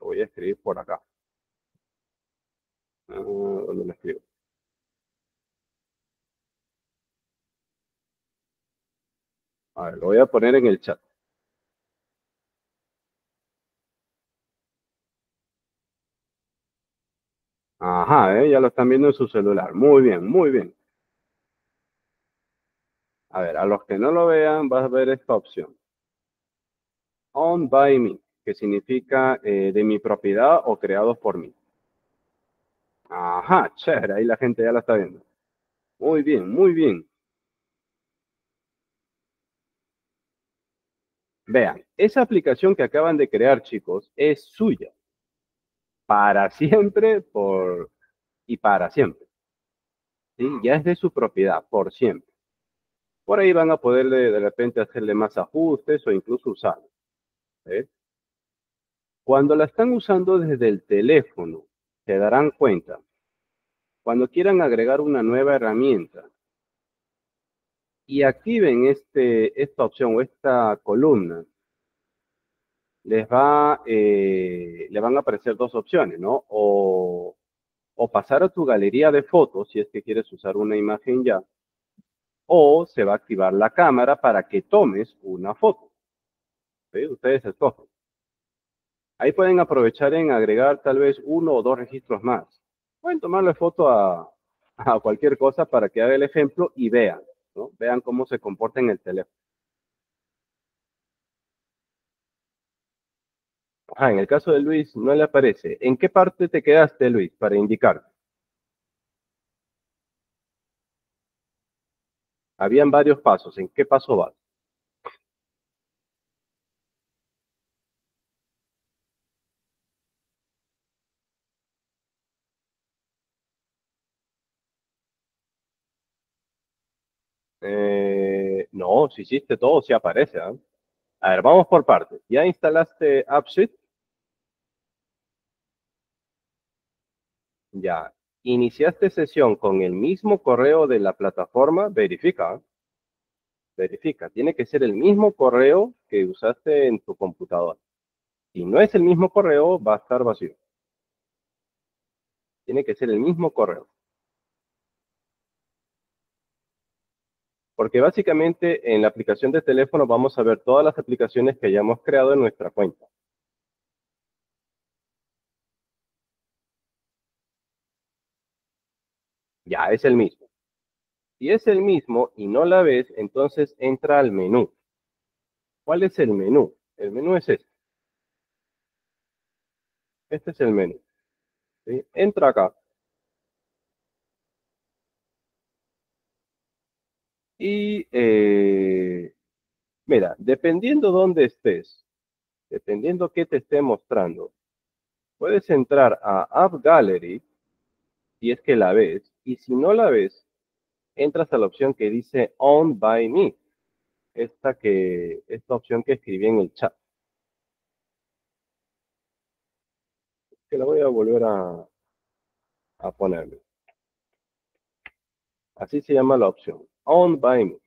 Lo voy a escribir por acá. Ah, ¿Dónde lo escribo? A ver, lo voy a poner en el chat. Ajá, ¿eh? ya lo están viendo en su celular. Muy bien, muy bien. A ver, a los que no lo vean, vas a ver esta opción. Owned by me, que significa eh, de mi propiedad o creados por mí. Ajá, chévere, ahí la gente ya la está viendo. Muy bien, muy bien. Vean, esa aplicación que acaban de crear, chicos, es suya. Para siempre por, y para siempre. ¿Sí? Ya es de su propiedad, por siempre. Por ahí van a poder de repente hacerle más ajustes o incluso usarlo. Cuando la están usando desde el teléfono, se darán cuenta. Cuando quieran agregar una nueva herramienta y activen este, esta opción o esta columna, les va, eh, le van a aparecer dos opciones, ¿no? O, pasar a tu galería de fotos, si es que quieres usar una imagen ya, o se va a activar la cámara para que tomes una foto. Ustedes escogen. Ahí pueden aprovechar en agregar tal vez uno o dos registros más. Pueden tomarle foto a, a cualquier cosa para que haga el ejemplo y vean, Vean cómo se comporta en el teléfono. Ah, en el caso de Luis no le aparece. ¿En qué parte te quedaste, Luis, para indicar? Habían varios pasos. ¿En qué paso vas? Eh, no, si hiciste todo, sí aparece. ¿ah? A ver, vamos por partes. ¿Ya instalaste AppSheet? Ya. ¿Iniciaste sesión con el mismo correo de la plataforma? Verifica. Verifica. Tiene que ser el mismo correo que usaste en tu computadora. Si no es el mismo correo, va a estar vacío. Tiene que ser el mismo correo. Porque básicamente en la aplicación de teléfono vamos a ver todas las aplicaciones que hayamos creado en nuestra cuenta. Ya, es el mismo. Si es el mismo y no la ves, entonces entra al menú. ¿Cuál es el menú? El menú es este. Este es el menú. Entra acá. Y eh, mira, dependiendo dónde estés, dependiendo qué te esté mostrando, puedes entrar a App Gallery, si es que la ves, y si no la ves, entras a la opción que dice On by Me, esta, que, esta opción que escribí en el chat. Que la voy a volver a, a ponerme. Así se llama la opción owned by me,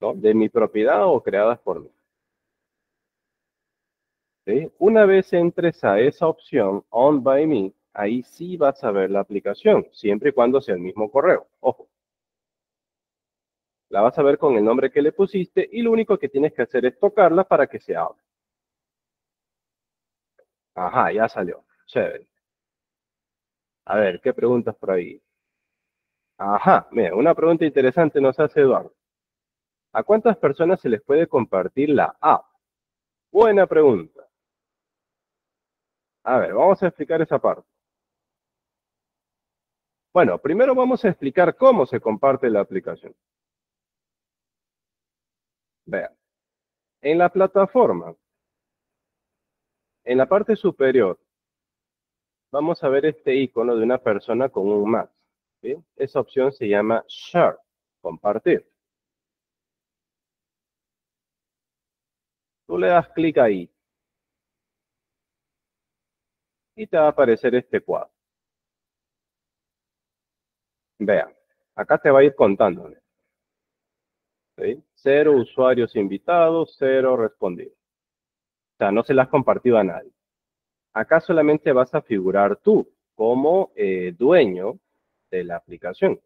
¿no? De mi propiedad o creadas por mí. ¿Sí? Una vez entres a esa opción, owned by me, ahí sí vas a ver la aplicación, siempre y cuando sea el mismo correo. Ojo. La vas a ver con el nombre que le pusiste y lo único que tienes que hacer es tocarla para que se abra. Ajá, ya salió. Chévere. A ver, ¿qué preguntas por ahí? Ajá, mira, una pregunta interesante nos hace Eduardo. ¿A cuántas personas se les puede compartir la app? Buena pregunta. A ver, vamos a explicar esa parte. Bueno, primero vamos a explicar cómo se comparte la aplicación. Vean, en la plataforma, en la parte superior, vamos a ver este icono de una persona con un Esa opción se llama Share, compartir. Tú le das clic ahí y te va a aparecer este cuadro. Vean, Acá te va a ir contando. Cero usuarios invitados, cero respondidos. O sea, no se las has compartido a nadie. Acá solamente vas a figurar tú como eh, dueño de la aplicación.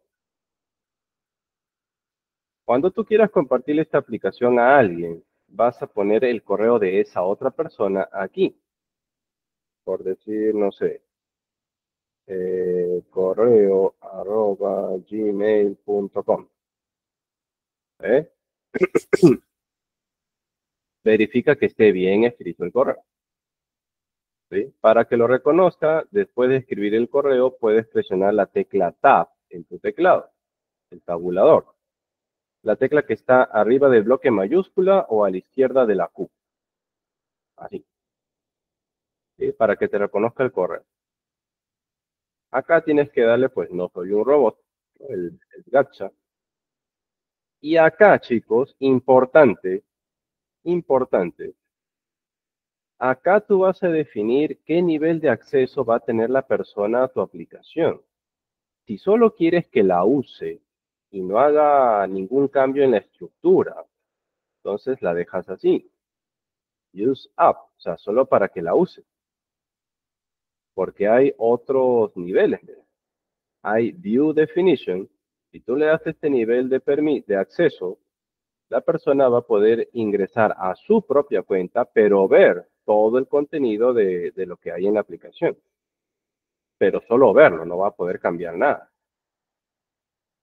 Cuando tú quieras compartir esta aplicación a alguien, vas a poner el correo de esa otra persona aquí. Por decir, no sé, eh, correo arroba gmail.com. ¿Eh? Verifica que esté bien escrito el correo. Para que lo reconozca, después de escribir el correo, puedes presionar la tecla Tab en tu teclado, el tabulador. La tecla que está arriba del bloque mayúscula o a la izquierda de la Q. Así. Para que te reconozca el correo. Acá tienes que darle, pues, no soy un robot, el, el gacha. Y acá, chicos, importante, importante, acá tú vas a definir qué nivel de acceso va a tener la persona a tu aplicación. Si solo quieres que la use y no haga ningún cambio en la estructura, entonces la dejas así. Use up, o sea, solo para que la use. Porque hay otros niveles. Hay view definition. Si tú le das este nivel de, de acceso, la persona va a poder ingresar a su propia cuenta, pero ver todo el contenido de, lo que hay en la aplicación. Pero solo verlo, no va a poder cambiar nada.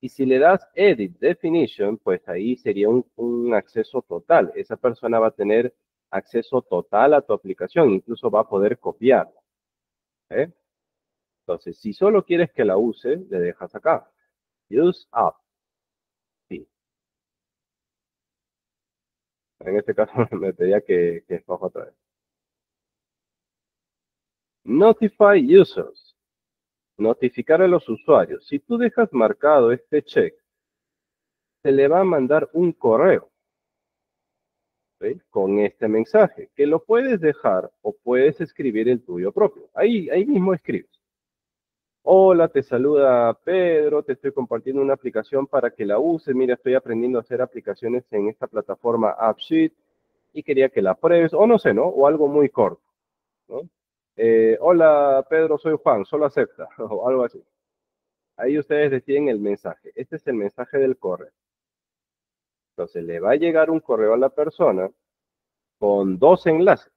Y si le das Edit Definition, pues ahí sería un, acceso total. Esa persona va a tener acceso total a tu aplicación, incluso va a poder copiarla. ¿eh? Entonces, si solo quieres que la use, le dejas acá. Use App. Sí. En este caso me pedía que, que escoja otra vez. Notify users. Notificar a los usuarios. Si tú dejas marcado este check, se le va a mandar un correo con este mensaje, que lo puedes dejar o puedes escribir el tuyo propio. Ahí, ahí mismo escribes. Hola, te saluda Pedro, te estoy compartiendo una aplicación para que la uses. Mira, estoy aprendiendo a hacer aplicaciones en esta plataforma AppSheet y quería que la pruebes, o no sé, ¿no? O algo muy corto, ¿no? Eh, hola Pedro, soy Juan, solo acepta, o algo así. Ahí ustedes deciden el mensaje. Este es el mensaje del correo. Entonces le va a llegar un correo a la persona con dos enlaces.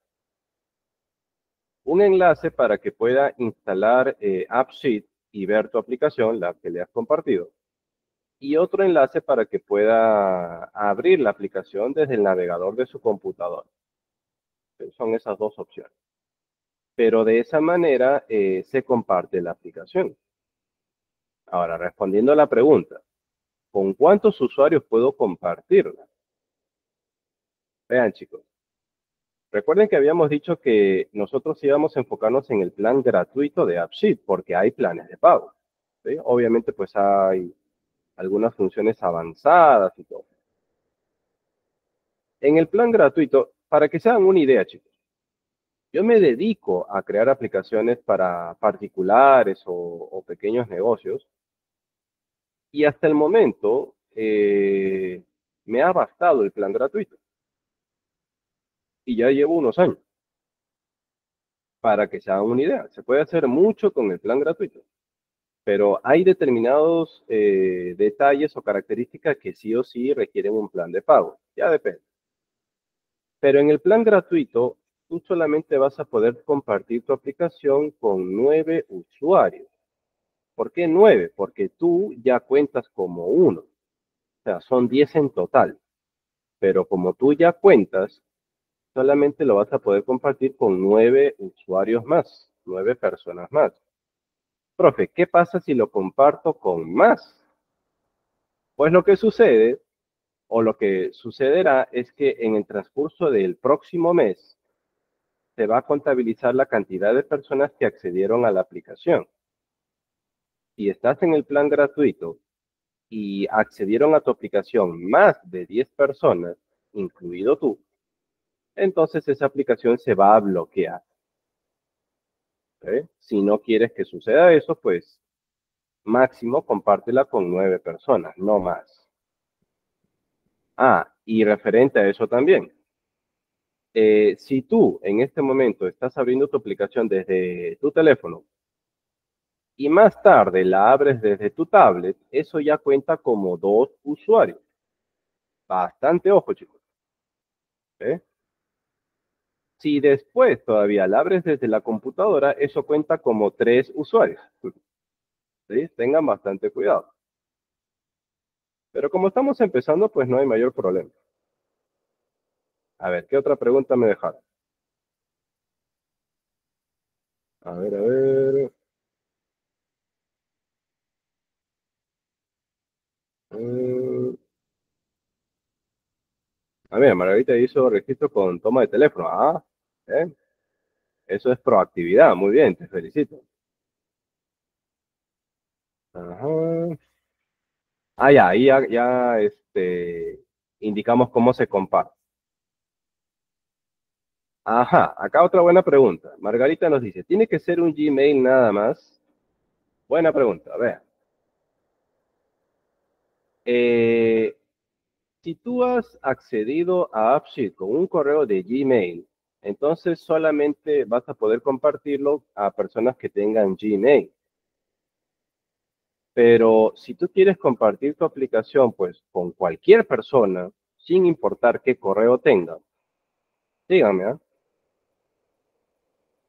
Un enlace para que pueda instalar eh, AppSheet y ver tu aplicación, la que le has compartido. Y otro enlace para que pueda abrir la aplicación desde el navegador de su computador. Son esas dos opciones pero de esa manera eh, se comparte la aplicación. Ahora, respondiendo a la pregunta, ¿con cuántos usuarios puedo compartirla? Vean, chicos. Recuerden que habíamos dicho que nosotros íbamos a enfocarnos en el plan gratuito de AppSheet, porque hay planes de pago. Obviamente, pues hay algunas funciones avanzadas y todo. En el plan gratuito, para que se hagan una idea, chicos, yo me dedico a crear aplicaciones para particulares o, pequeños negocios y hasta el momento eh, me ha bastado el plan gratuito. Y ya llevo unos años. Para que se hagan una idea, se puede hacer mucho con el plan gratuito, pero hay determinados eh, detalles o características que sí o sí requieren un plan de pago. Ya depende. Pero en el plan gratuito tú solamente vas a poder compartir tu aplicación con nueve usuarios. ¿Por qué nueve? Porque tú ya cuentas como uno. O sea, son diez en total. Pero como tú ya cuentas, solamente lo vas a poder compartir con nueve usuarios más, nueve personas más. Profe, ¿qué pasa si lo comparto con más? Pues lo que sucede, o lo que sucederá, es que en el transcurso del próximo mes, se va a contabilizar la cantidad de personas que accedieron a la aplicación. Si estás en el plan gratuito y accedieron a tu aplicación más de 10 personas, incluido tú, entonces esa aplicación se va a bloquear. Si no quieres que suceda eso, pues máximo compártela con nueve personas, no más. Ah, y referente a eso también. Eh, si tú en este momento estás abriendo tu aplicación desde tu teléfono y más tarde la abres desde tu tablet, eso ya cuenta como dos usuarios. Bastante ojo, chicos. Si después todavía la abres desde la computadora, eso cuenta como tres usuarios. Tengan bastante cuidado. Pero como estamos empezando, pues no hay mayor problema. A ver, ¿qué otra pregunta me dejaron? A ver, a ver. Mm. A ver, Margarita hizo registro con toma de teléfono. Ah, ¿eh? Eso es proactividad. Muy bien, te felicito. Ajá. Ah, ya, ahí ya, ya este, indicamos cómo se compara. Ajá, acá otra buena pregunta. Margarita nos dice, ¿tiene que ser un Gmail nada más? Buena pregunta, ver. Eh, si tú has accedido a AppSheet con un correo de Gmail, entonces solamente vas a poder compartirlo a personas que tengan Gmail. Pero si tú quieres compartir tu aplicación, pues con cualquier persona, sin importar qué correo tenga, dígame, ¿ah?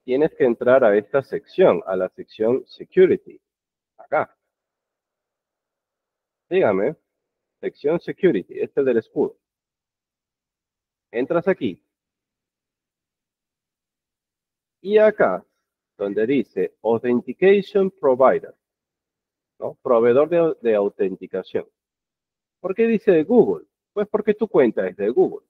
Tienes que entrar a esta sección, a la sección Security, acá. Dígame, sección Security, este del escudo. Entras aquí. Y acá, donde dice Authentication Provider, ¿no? proveedor de, autenticación. ¿Por qué dice de Google? Pues porque tu cuenta es de Google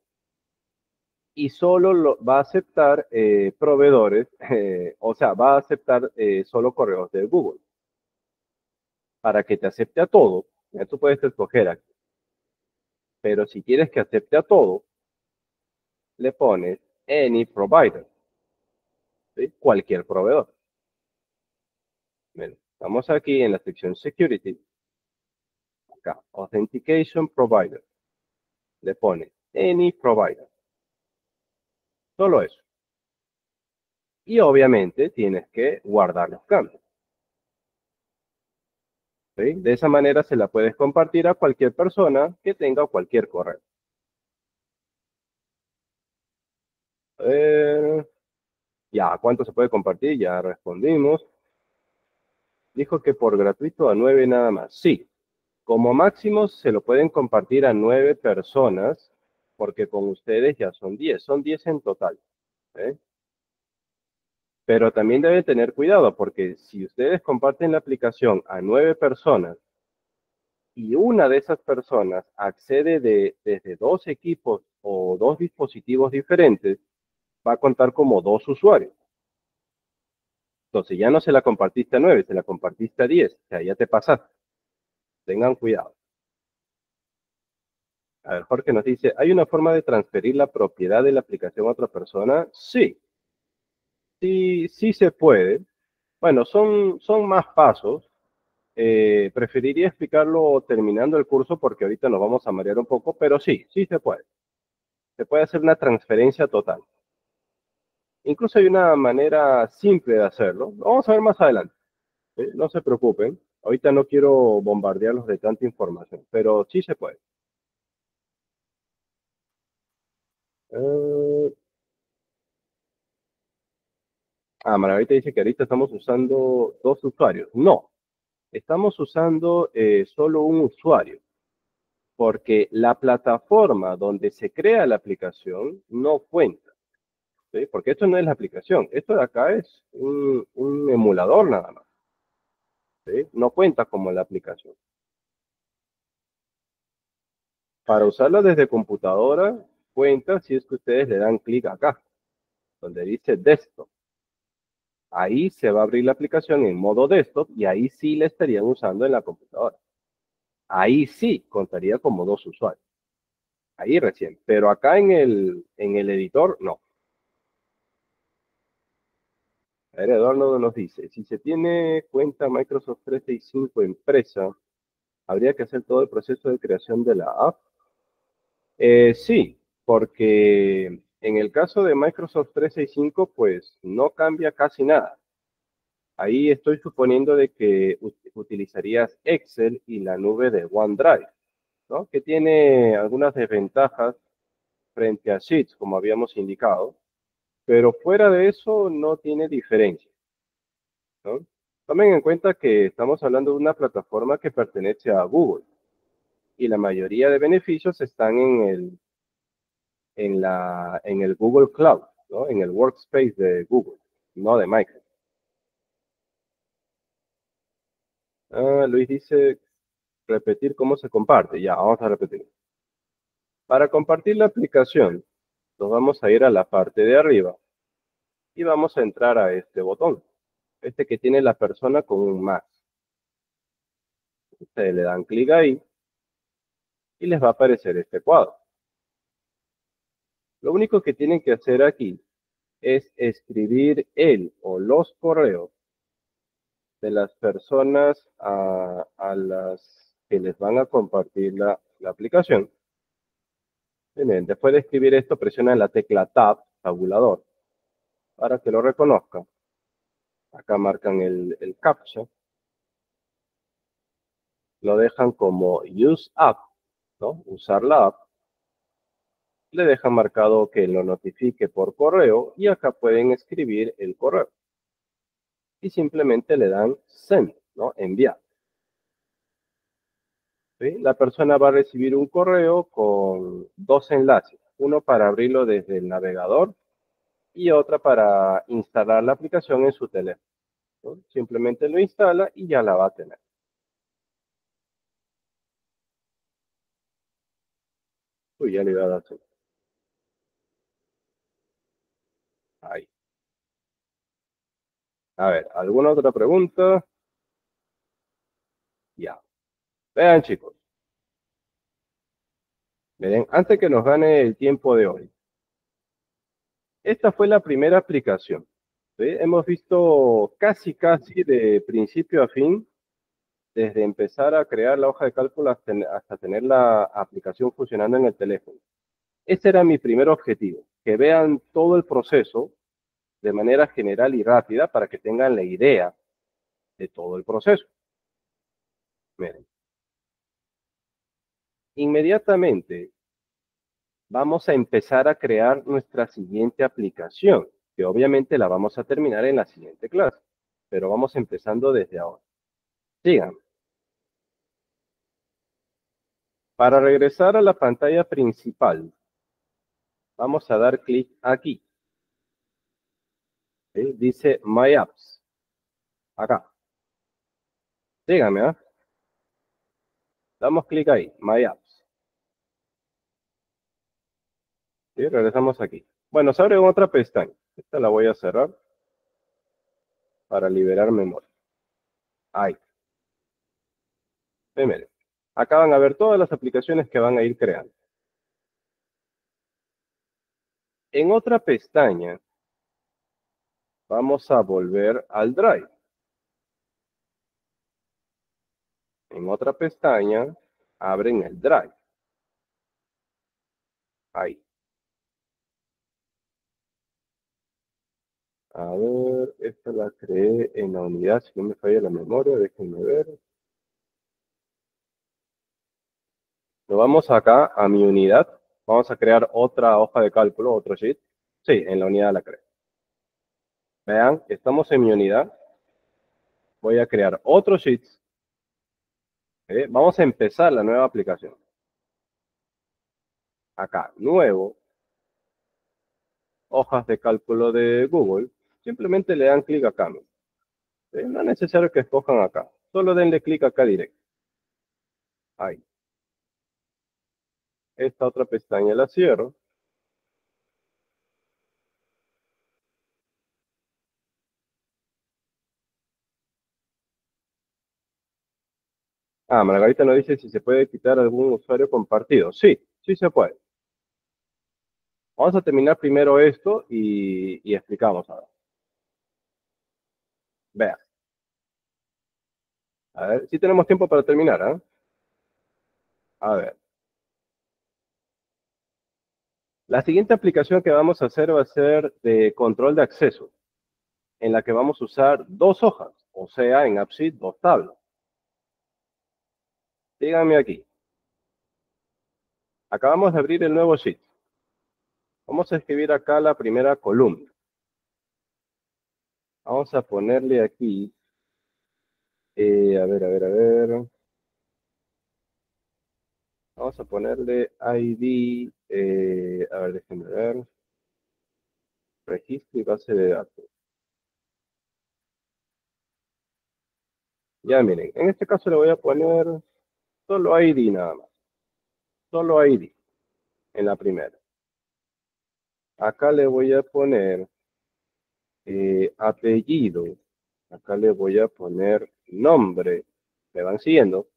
y solo lo, va a aceptar eh, proveedores, eh, o sea, va a aceptar eh, solo correos de Google. Para que te acepte a todo, ya tú puedes escoger aquí. Pero si quieres que acepte a todo, le pones any provider. Cualquier proveedor. estamos aquí en la sección security. Acá, authentication provider. Le pones any provider. Solo eso. Y obviamente tienes que guardar los cambios. De esa manera se la puedes compartir a cualquier persona que tenga cualquier correo. ya, ¿cuánto se puede compartir? Ya respondimos. Dijo que por gratuito a nueve nada más. Sí, como máximo se lo pueden compartir a nueve personas porque con ustedes ya son 10, son 10 en total. ¿eh? Pero también deben tener cuidado porque si ustedes comparten la aplicación a nueve personas y una de esas personas accede de, desde dos equipos o dos dispositivos diferentes, va a contar como dos usuarios. Entonces ya no se la compartiste a nueve, se la compartiste a 10, o sea, ya te pasaste. Tengan cuidado. A ver, Jorge nos dice, ¿hay una forma de transferir la propiedad de la aplicación a otra persona? Sí. Sí, sí se puede. Bueno, son, son más pasos. Eh, preferiría explicarlo terminando el curso porque ahorita nos vamos a marear un poco, pero sí, sí se puede. Se puede hacer una transferencia total. Incluso hay una manera simple de hacerlo. vamos a ver más adelante. No se preocupen. Ahorita no quiero bombardearlos de tanta información, pero sí se puede. Uh, ah, Margarita dice que ahorita estamos usando dos usuarios. No, estamos usando eh, solo un usuario, porque la plataforma donde se crea la aplicación no cuenta. Porque esto no es la aplicación, esto de acá es un, emulador nada más. No cuenta como la aplicación. Para usarla desde computadora, cuenta si es que ustedes le dan clic acá, donde dice desktop. Ahí se va a abrir la aplicación en modo desktop y ahí sí la estarían usando en la computadora. Ahí sí contaría como dos usuarios. Ahí recién. Pero acá en el, en el editor, no. Ver, Eduardo nos dice, si se tiene cuenta Microsoft 365 empresa, ¿habría que hacer todo el proceso de creación de la app? Eh, sí, porque en el caso de Microsoft 365, pues no cambia casi nada. Ahí estoy suponiendo de que utilizarías Excel y la nube de OneDrive, ¿no? Que tiene algunas desventajas frente a Sheets, como habíamos indicado, pero fuera de eso no tiene diferencia. ¿no? Tomen en cuenta que estamos hablando de una plataforma que pertenece a Google y la mayoría de beneficios están en el, en la, en el Google Cloud, ¿no? en el workspace de Google, no de Microsoft. Ah, Luis dice repetir cómo se comparte. Ya, vamos a repetir. Para compartir la aplicación, nos vamos a ir a la parte de arriba y vamos a entrar a este botón, este que tiene la persona con un más. Ustedes le dan clic ahí y les va a aparecer este cuadro. Lo único que tienen que hacer aquí es escribir el o los correos de las personas a, las que les van a compartir la, aplicación Bien, después de escribir esto, presionan la tecla Tab, tabulador, para que lo reconozca. Acá marcan el, el captcha. Lo dejan como Use App, ¿no? Usar la app. Le dejan marcado que lo notifique por correo y acá pueden escribir el correo. Y simplemente le dan Send, ¿no? Enviar. La persona va a recibir un correo con dos enlaces, uno para abrirlo desde el navegador y otra para instalar la aplicación en su teléfono. Simplemente lo instala y ya la va a tener. Uy, ya le iba a dar Ahí. A ver, ¿alguna otra pregunta? Ya. Vean, chicos. Miren, antes que nos gane el tiempo de hoy. Esta fue la primera aplicación. Hemos visto casi, casi de principio a fin, desde empezar a crear la hoja de cálculo hasta, tener la aplicación funcionando en el teléfono. Ese era mi primer objetivo, que vean todo el proceso de manera general y rápida para que tengan la idea de todo el proceso. Miren, inmediatamente vamos a empezar a crear nuestra siguiente aplicación, que obviamente la vamos a terminar en la siguiente clase, pero vamos empezando desde ahora. Sigan. Para regresar a la pantalla principal, vamos a dar clic aquí. Dice My Apps. Acá. Síganme, ¿ah? Damos clic ahí, My Apps. ¿Sí? Regresamos aquí. Bueno, se abre otra pestaña. Esta la voy a cerrar para liberar memoria. Ahí. Primero, acá van a ver todas las aplicaciones que van a ir creando. En otra pestaña, vamos a volver al Drive. En otra pestaña, abren el Drive. Ahí. A ver, esta la creé en la unidad, si no me falla la memoria, déjenme ver. Nos vamos acá a mi unidad. Vamos a crear otra hoja de cálculo, otro sheet. Sí, en la unidad la creé. Vean, estamos en mi unidad. Voy a crear otro sheet. Vamos a empezar la nueva aplicación. Acá, nuevo. Hojas de cálculo de Google simplemente le dan clic acá. No es necesario que escojan acá. Solo denle clic acá directo. Ahí. Esta otra pestaña la cierro. Ah, Margarita nos dice si se puede quitar algún usuario compartido. Sí, sí se puede. Vamos a terminar primero esto y, explicamos ahora. Vea. A ver, si tenemos tiempo para terminar, ¿ah? A ver. La siguiente aplicación que vamos a hacer va a ser de control de acceso, en la que vamos a usar dos hojas, o sea, en AppSheet dos tablas. Díganme aquí. Acabamos de abrir el nuevo sheet. Vamos a escribir acá la primera columna. Vamos a ponerle aquí, eh, a ver, a ver, a ver. Vamos a ponerle ID, eh, a ver, déjenme ver. Registro y base de datos. Ya miren, en este caso le voy a poner solo ID nada más. Solo ID en la primera. Acá le voy a poner eh, apellido. Acá le voy a poner nombre. ¿Me van siguiendo?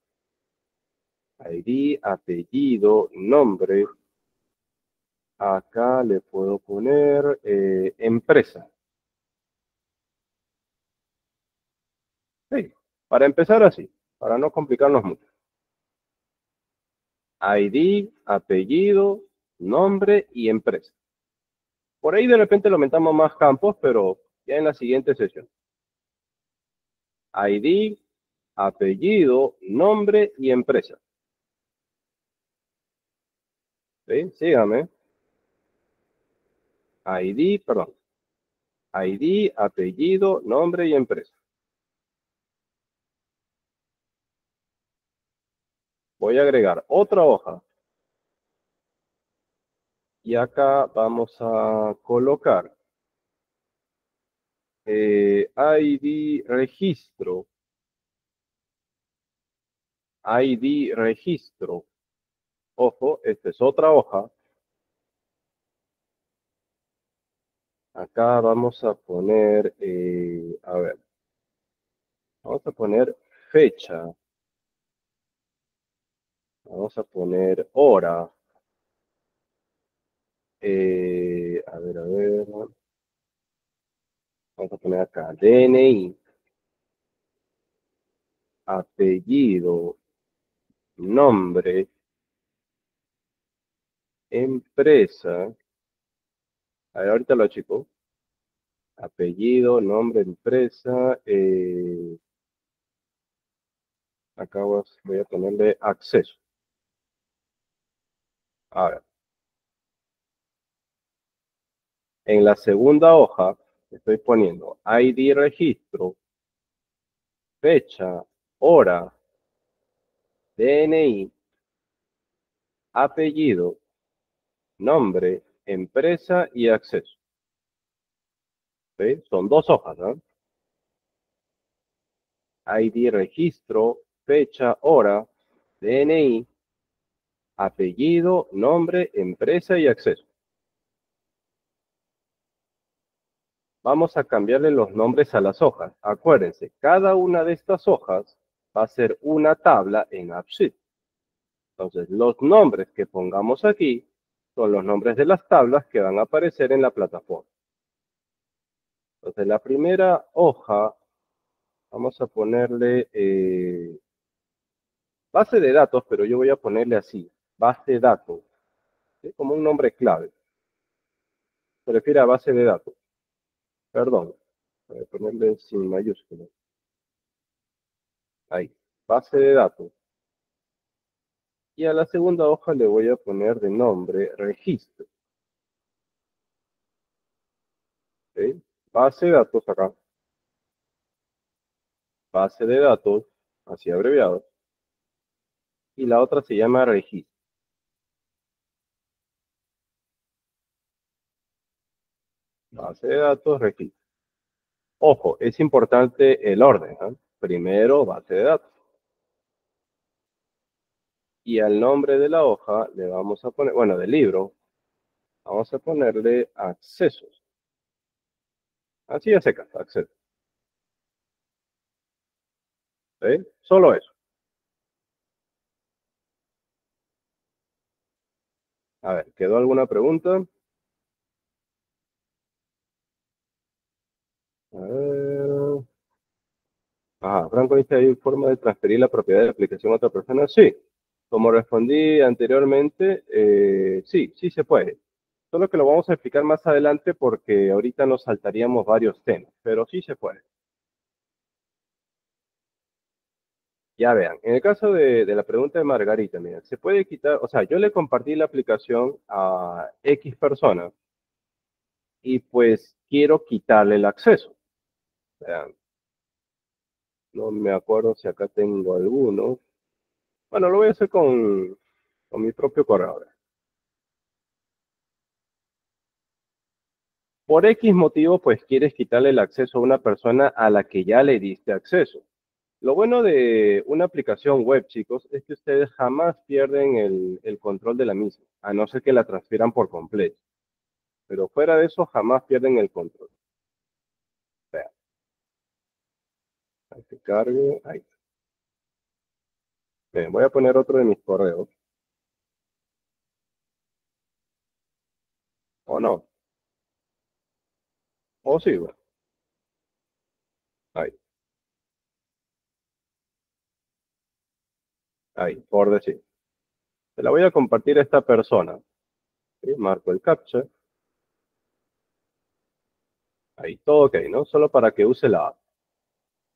ID, apellido, nombre. Acá le puedo poner eh, empresa. Sí, para empezar así, para no complicarnos mucho. ID, apellido, nombre y empresa. Por ahí de repente lo aumentamos más campos, pero ya en la siguiente sesión. ID, apellido, nombre y empresa. ¿Sí? Sígame. ID, perdón. ID, apellido, nombre y empresa. Voy a agregar otra hoja. Y acá vamos a colocar eh, ID registro. ID registro. Ojo, esta es otra hoja. Acá vamos a poner, eh, a ver, vamos a poner fecha. Vamos a poner hora. Eh, a ver, a ver. Vamos a poner acá DNI. Apellido. Nombre empresa. A ver, ahorita lo chico. Apellido, nombre, empresa. Eh, acá voy a ponerle acceso. A ver. En la segunda hoja estoy poniendo ID registro, fecha, hora, DNI, apellido, nombre, empresa y acceso. Son dos hojas, ¿no? ID, registro, fecha, hora, DNI, apellido, nombre, empresa y acceso. Vamos a cambiarle los nombres a las hojas. Acuérdense, cada una de estas hojas va a ser una tabla en AppSheet. Entonces, los nombres que pongamos aquí son los nombres de las tablas que van a aparecer en la plataforma. Entonces, la primera hoja, vamos a ponerle eh, base de datos, pero yo voy a ponerle así, base de datos, como un nombre clave. Se refiere a base de datos. Perdón, voy a ponerle sin mayúsculas. Ahí, base de datos. Y a la segunda hoja le voy a poner de nombre registro. Base de datos acá. Base de datos, así abreviado. Y la otra se llama registro. Base de datos, registro. Ojo, es importante el orden. ¿eh? Primero, base de datos y al nombre de la hoja le vamos a poner, bueno, del libro, vamos a ponerle accesos. Así ya seca, acceso. ¿Sí? Solo eso. A ver, ¿quedó alguna pregunta? A ver. Ajá, Franco dice, ¿hay forma de transferir la propiedad de la aplicación a otra persona? Sí. Como respondí anteriormente, eh, sí, sí se puede. Solo que lo vamos a explicar más adelante porque ahorita nos saltaríamos varios temas, pero sí se puede. Ya vean, en el caso de, de la pregunta de Margarita, mira, se puede quitar, o sea, yo le compartí la aplicación a X persona y pues quiero quitarle el acceso. Vean, no me acuerdo si acá tengo alguno. Bueno, lo voy a hacer con, mi propio correo. Por X motivo, pues quieres quitarle el acceso a una persona a la que ya le diste acceso. Lo bueno de una aplicación web, chicos, es que ustedes jamás pierden el, el control de la misma, a no ser que la transfieran por completo. Pero fuera de eso, jamás pierden el control. Vean. Ahí se cargue. Ahí. Bien, voy a poner otro de mis correos. ¿O no? ¿O sí? Ahí. Ahí, por decir. Se la voy a compartir a esta persona. Marco el captcha. Ahí, todo ok, ¿no? Solo para que use la app.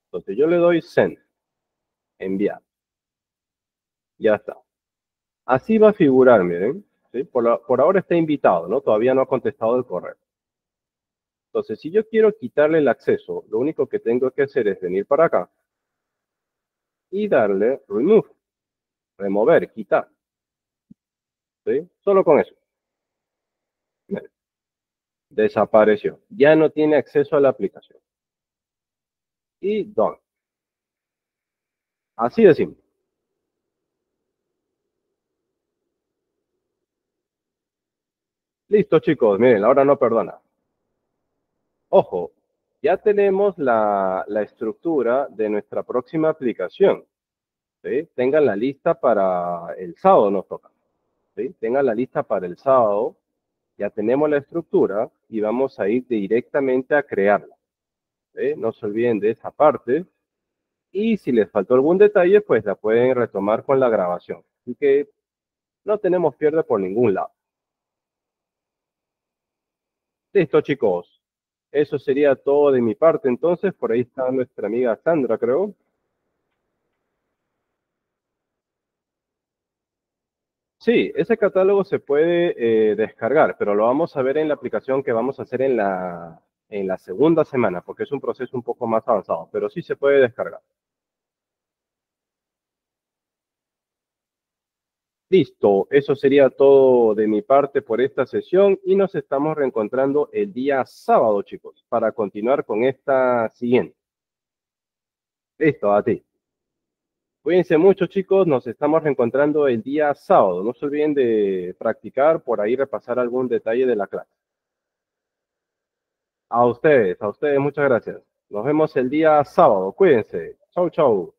Entonces yo le doy send, enviar. Ya está. Así va a figurar, miren. Por, ahora está invitado, ¿no? Todavía no ha contestado el correo. Entonces, si yo quiero quitarle el acceso, lo único que tengo que hacer es venir para acá y darle remove, remover, quitar. ¿Sí? Solo con eso. Desapareció. Ya no tiene acceso a la aplicación. Y done. Así de simple. Listo, chicos. Miren, la hora no perdona. Ojo, ya tenemos la, estructura de nuestra próxima aplicación. Tengan la lista para el sábado, nos toca. Tengan la lista para el sábado ya tenemos la estructura y vamos a ir directamente a crearla. No se olviden de esa parte. Y si les faltó algún detalle, pues la pueden retomar con la grabación. Así que no tenemos pierde por ningún lado. Listo, chicos. Eso sería todo de mi parte. Entonces, por ahí está nuestra amiga Sandra, creo. Sí, ese catálogo se puede eh, descargar, pero lo vamos a ver en la aplicación que vamos a hacer en la, en la segunda semana, porque es un proceso un poco más avanzado, pero sí se puede descargar. Listo, eso sería todo de mi parte por esta sesión y nos estamos reencontrando el día sábado, chicos, para continuar con esta siguiente. Listo, a ti. Cuídense mucho, chicos. Nos estamos reencontrando el día sábado. No se olviden de practicar, por ahí repasar algún detalle de la clase. A ustedes, a ustedes, muchas gracias. Nos vemos el día sábado. Cuídense. Chau, chau.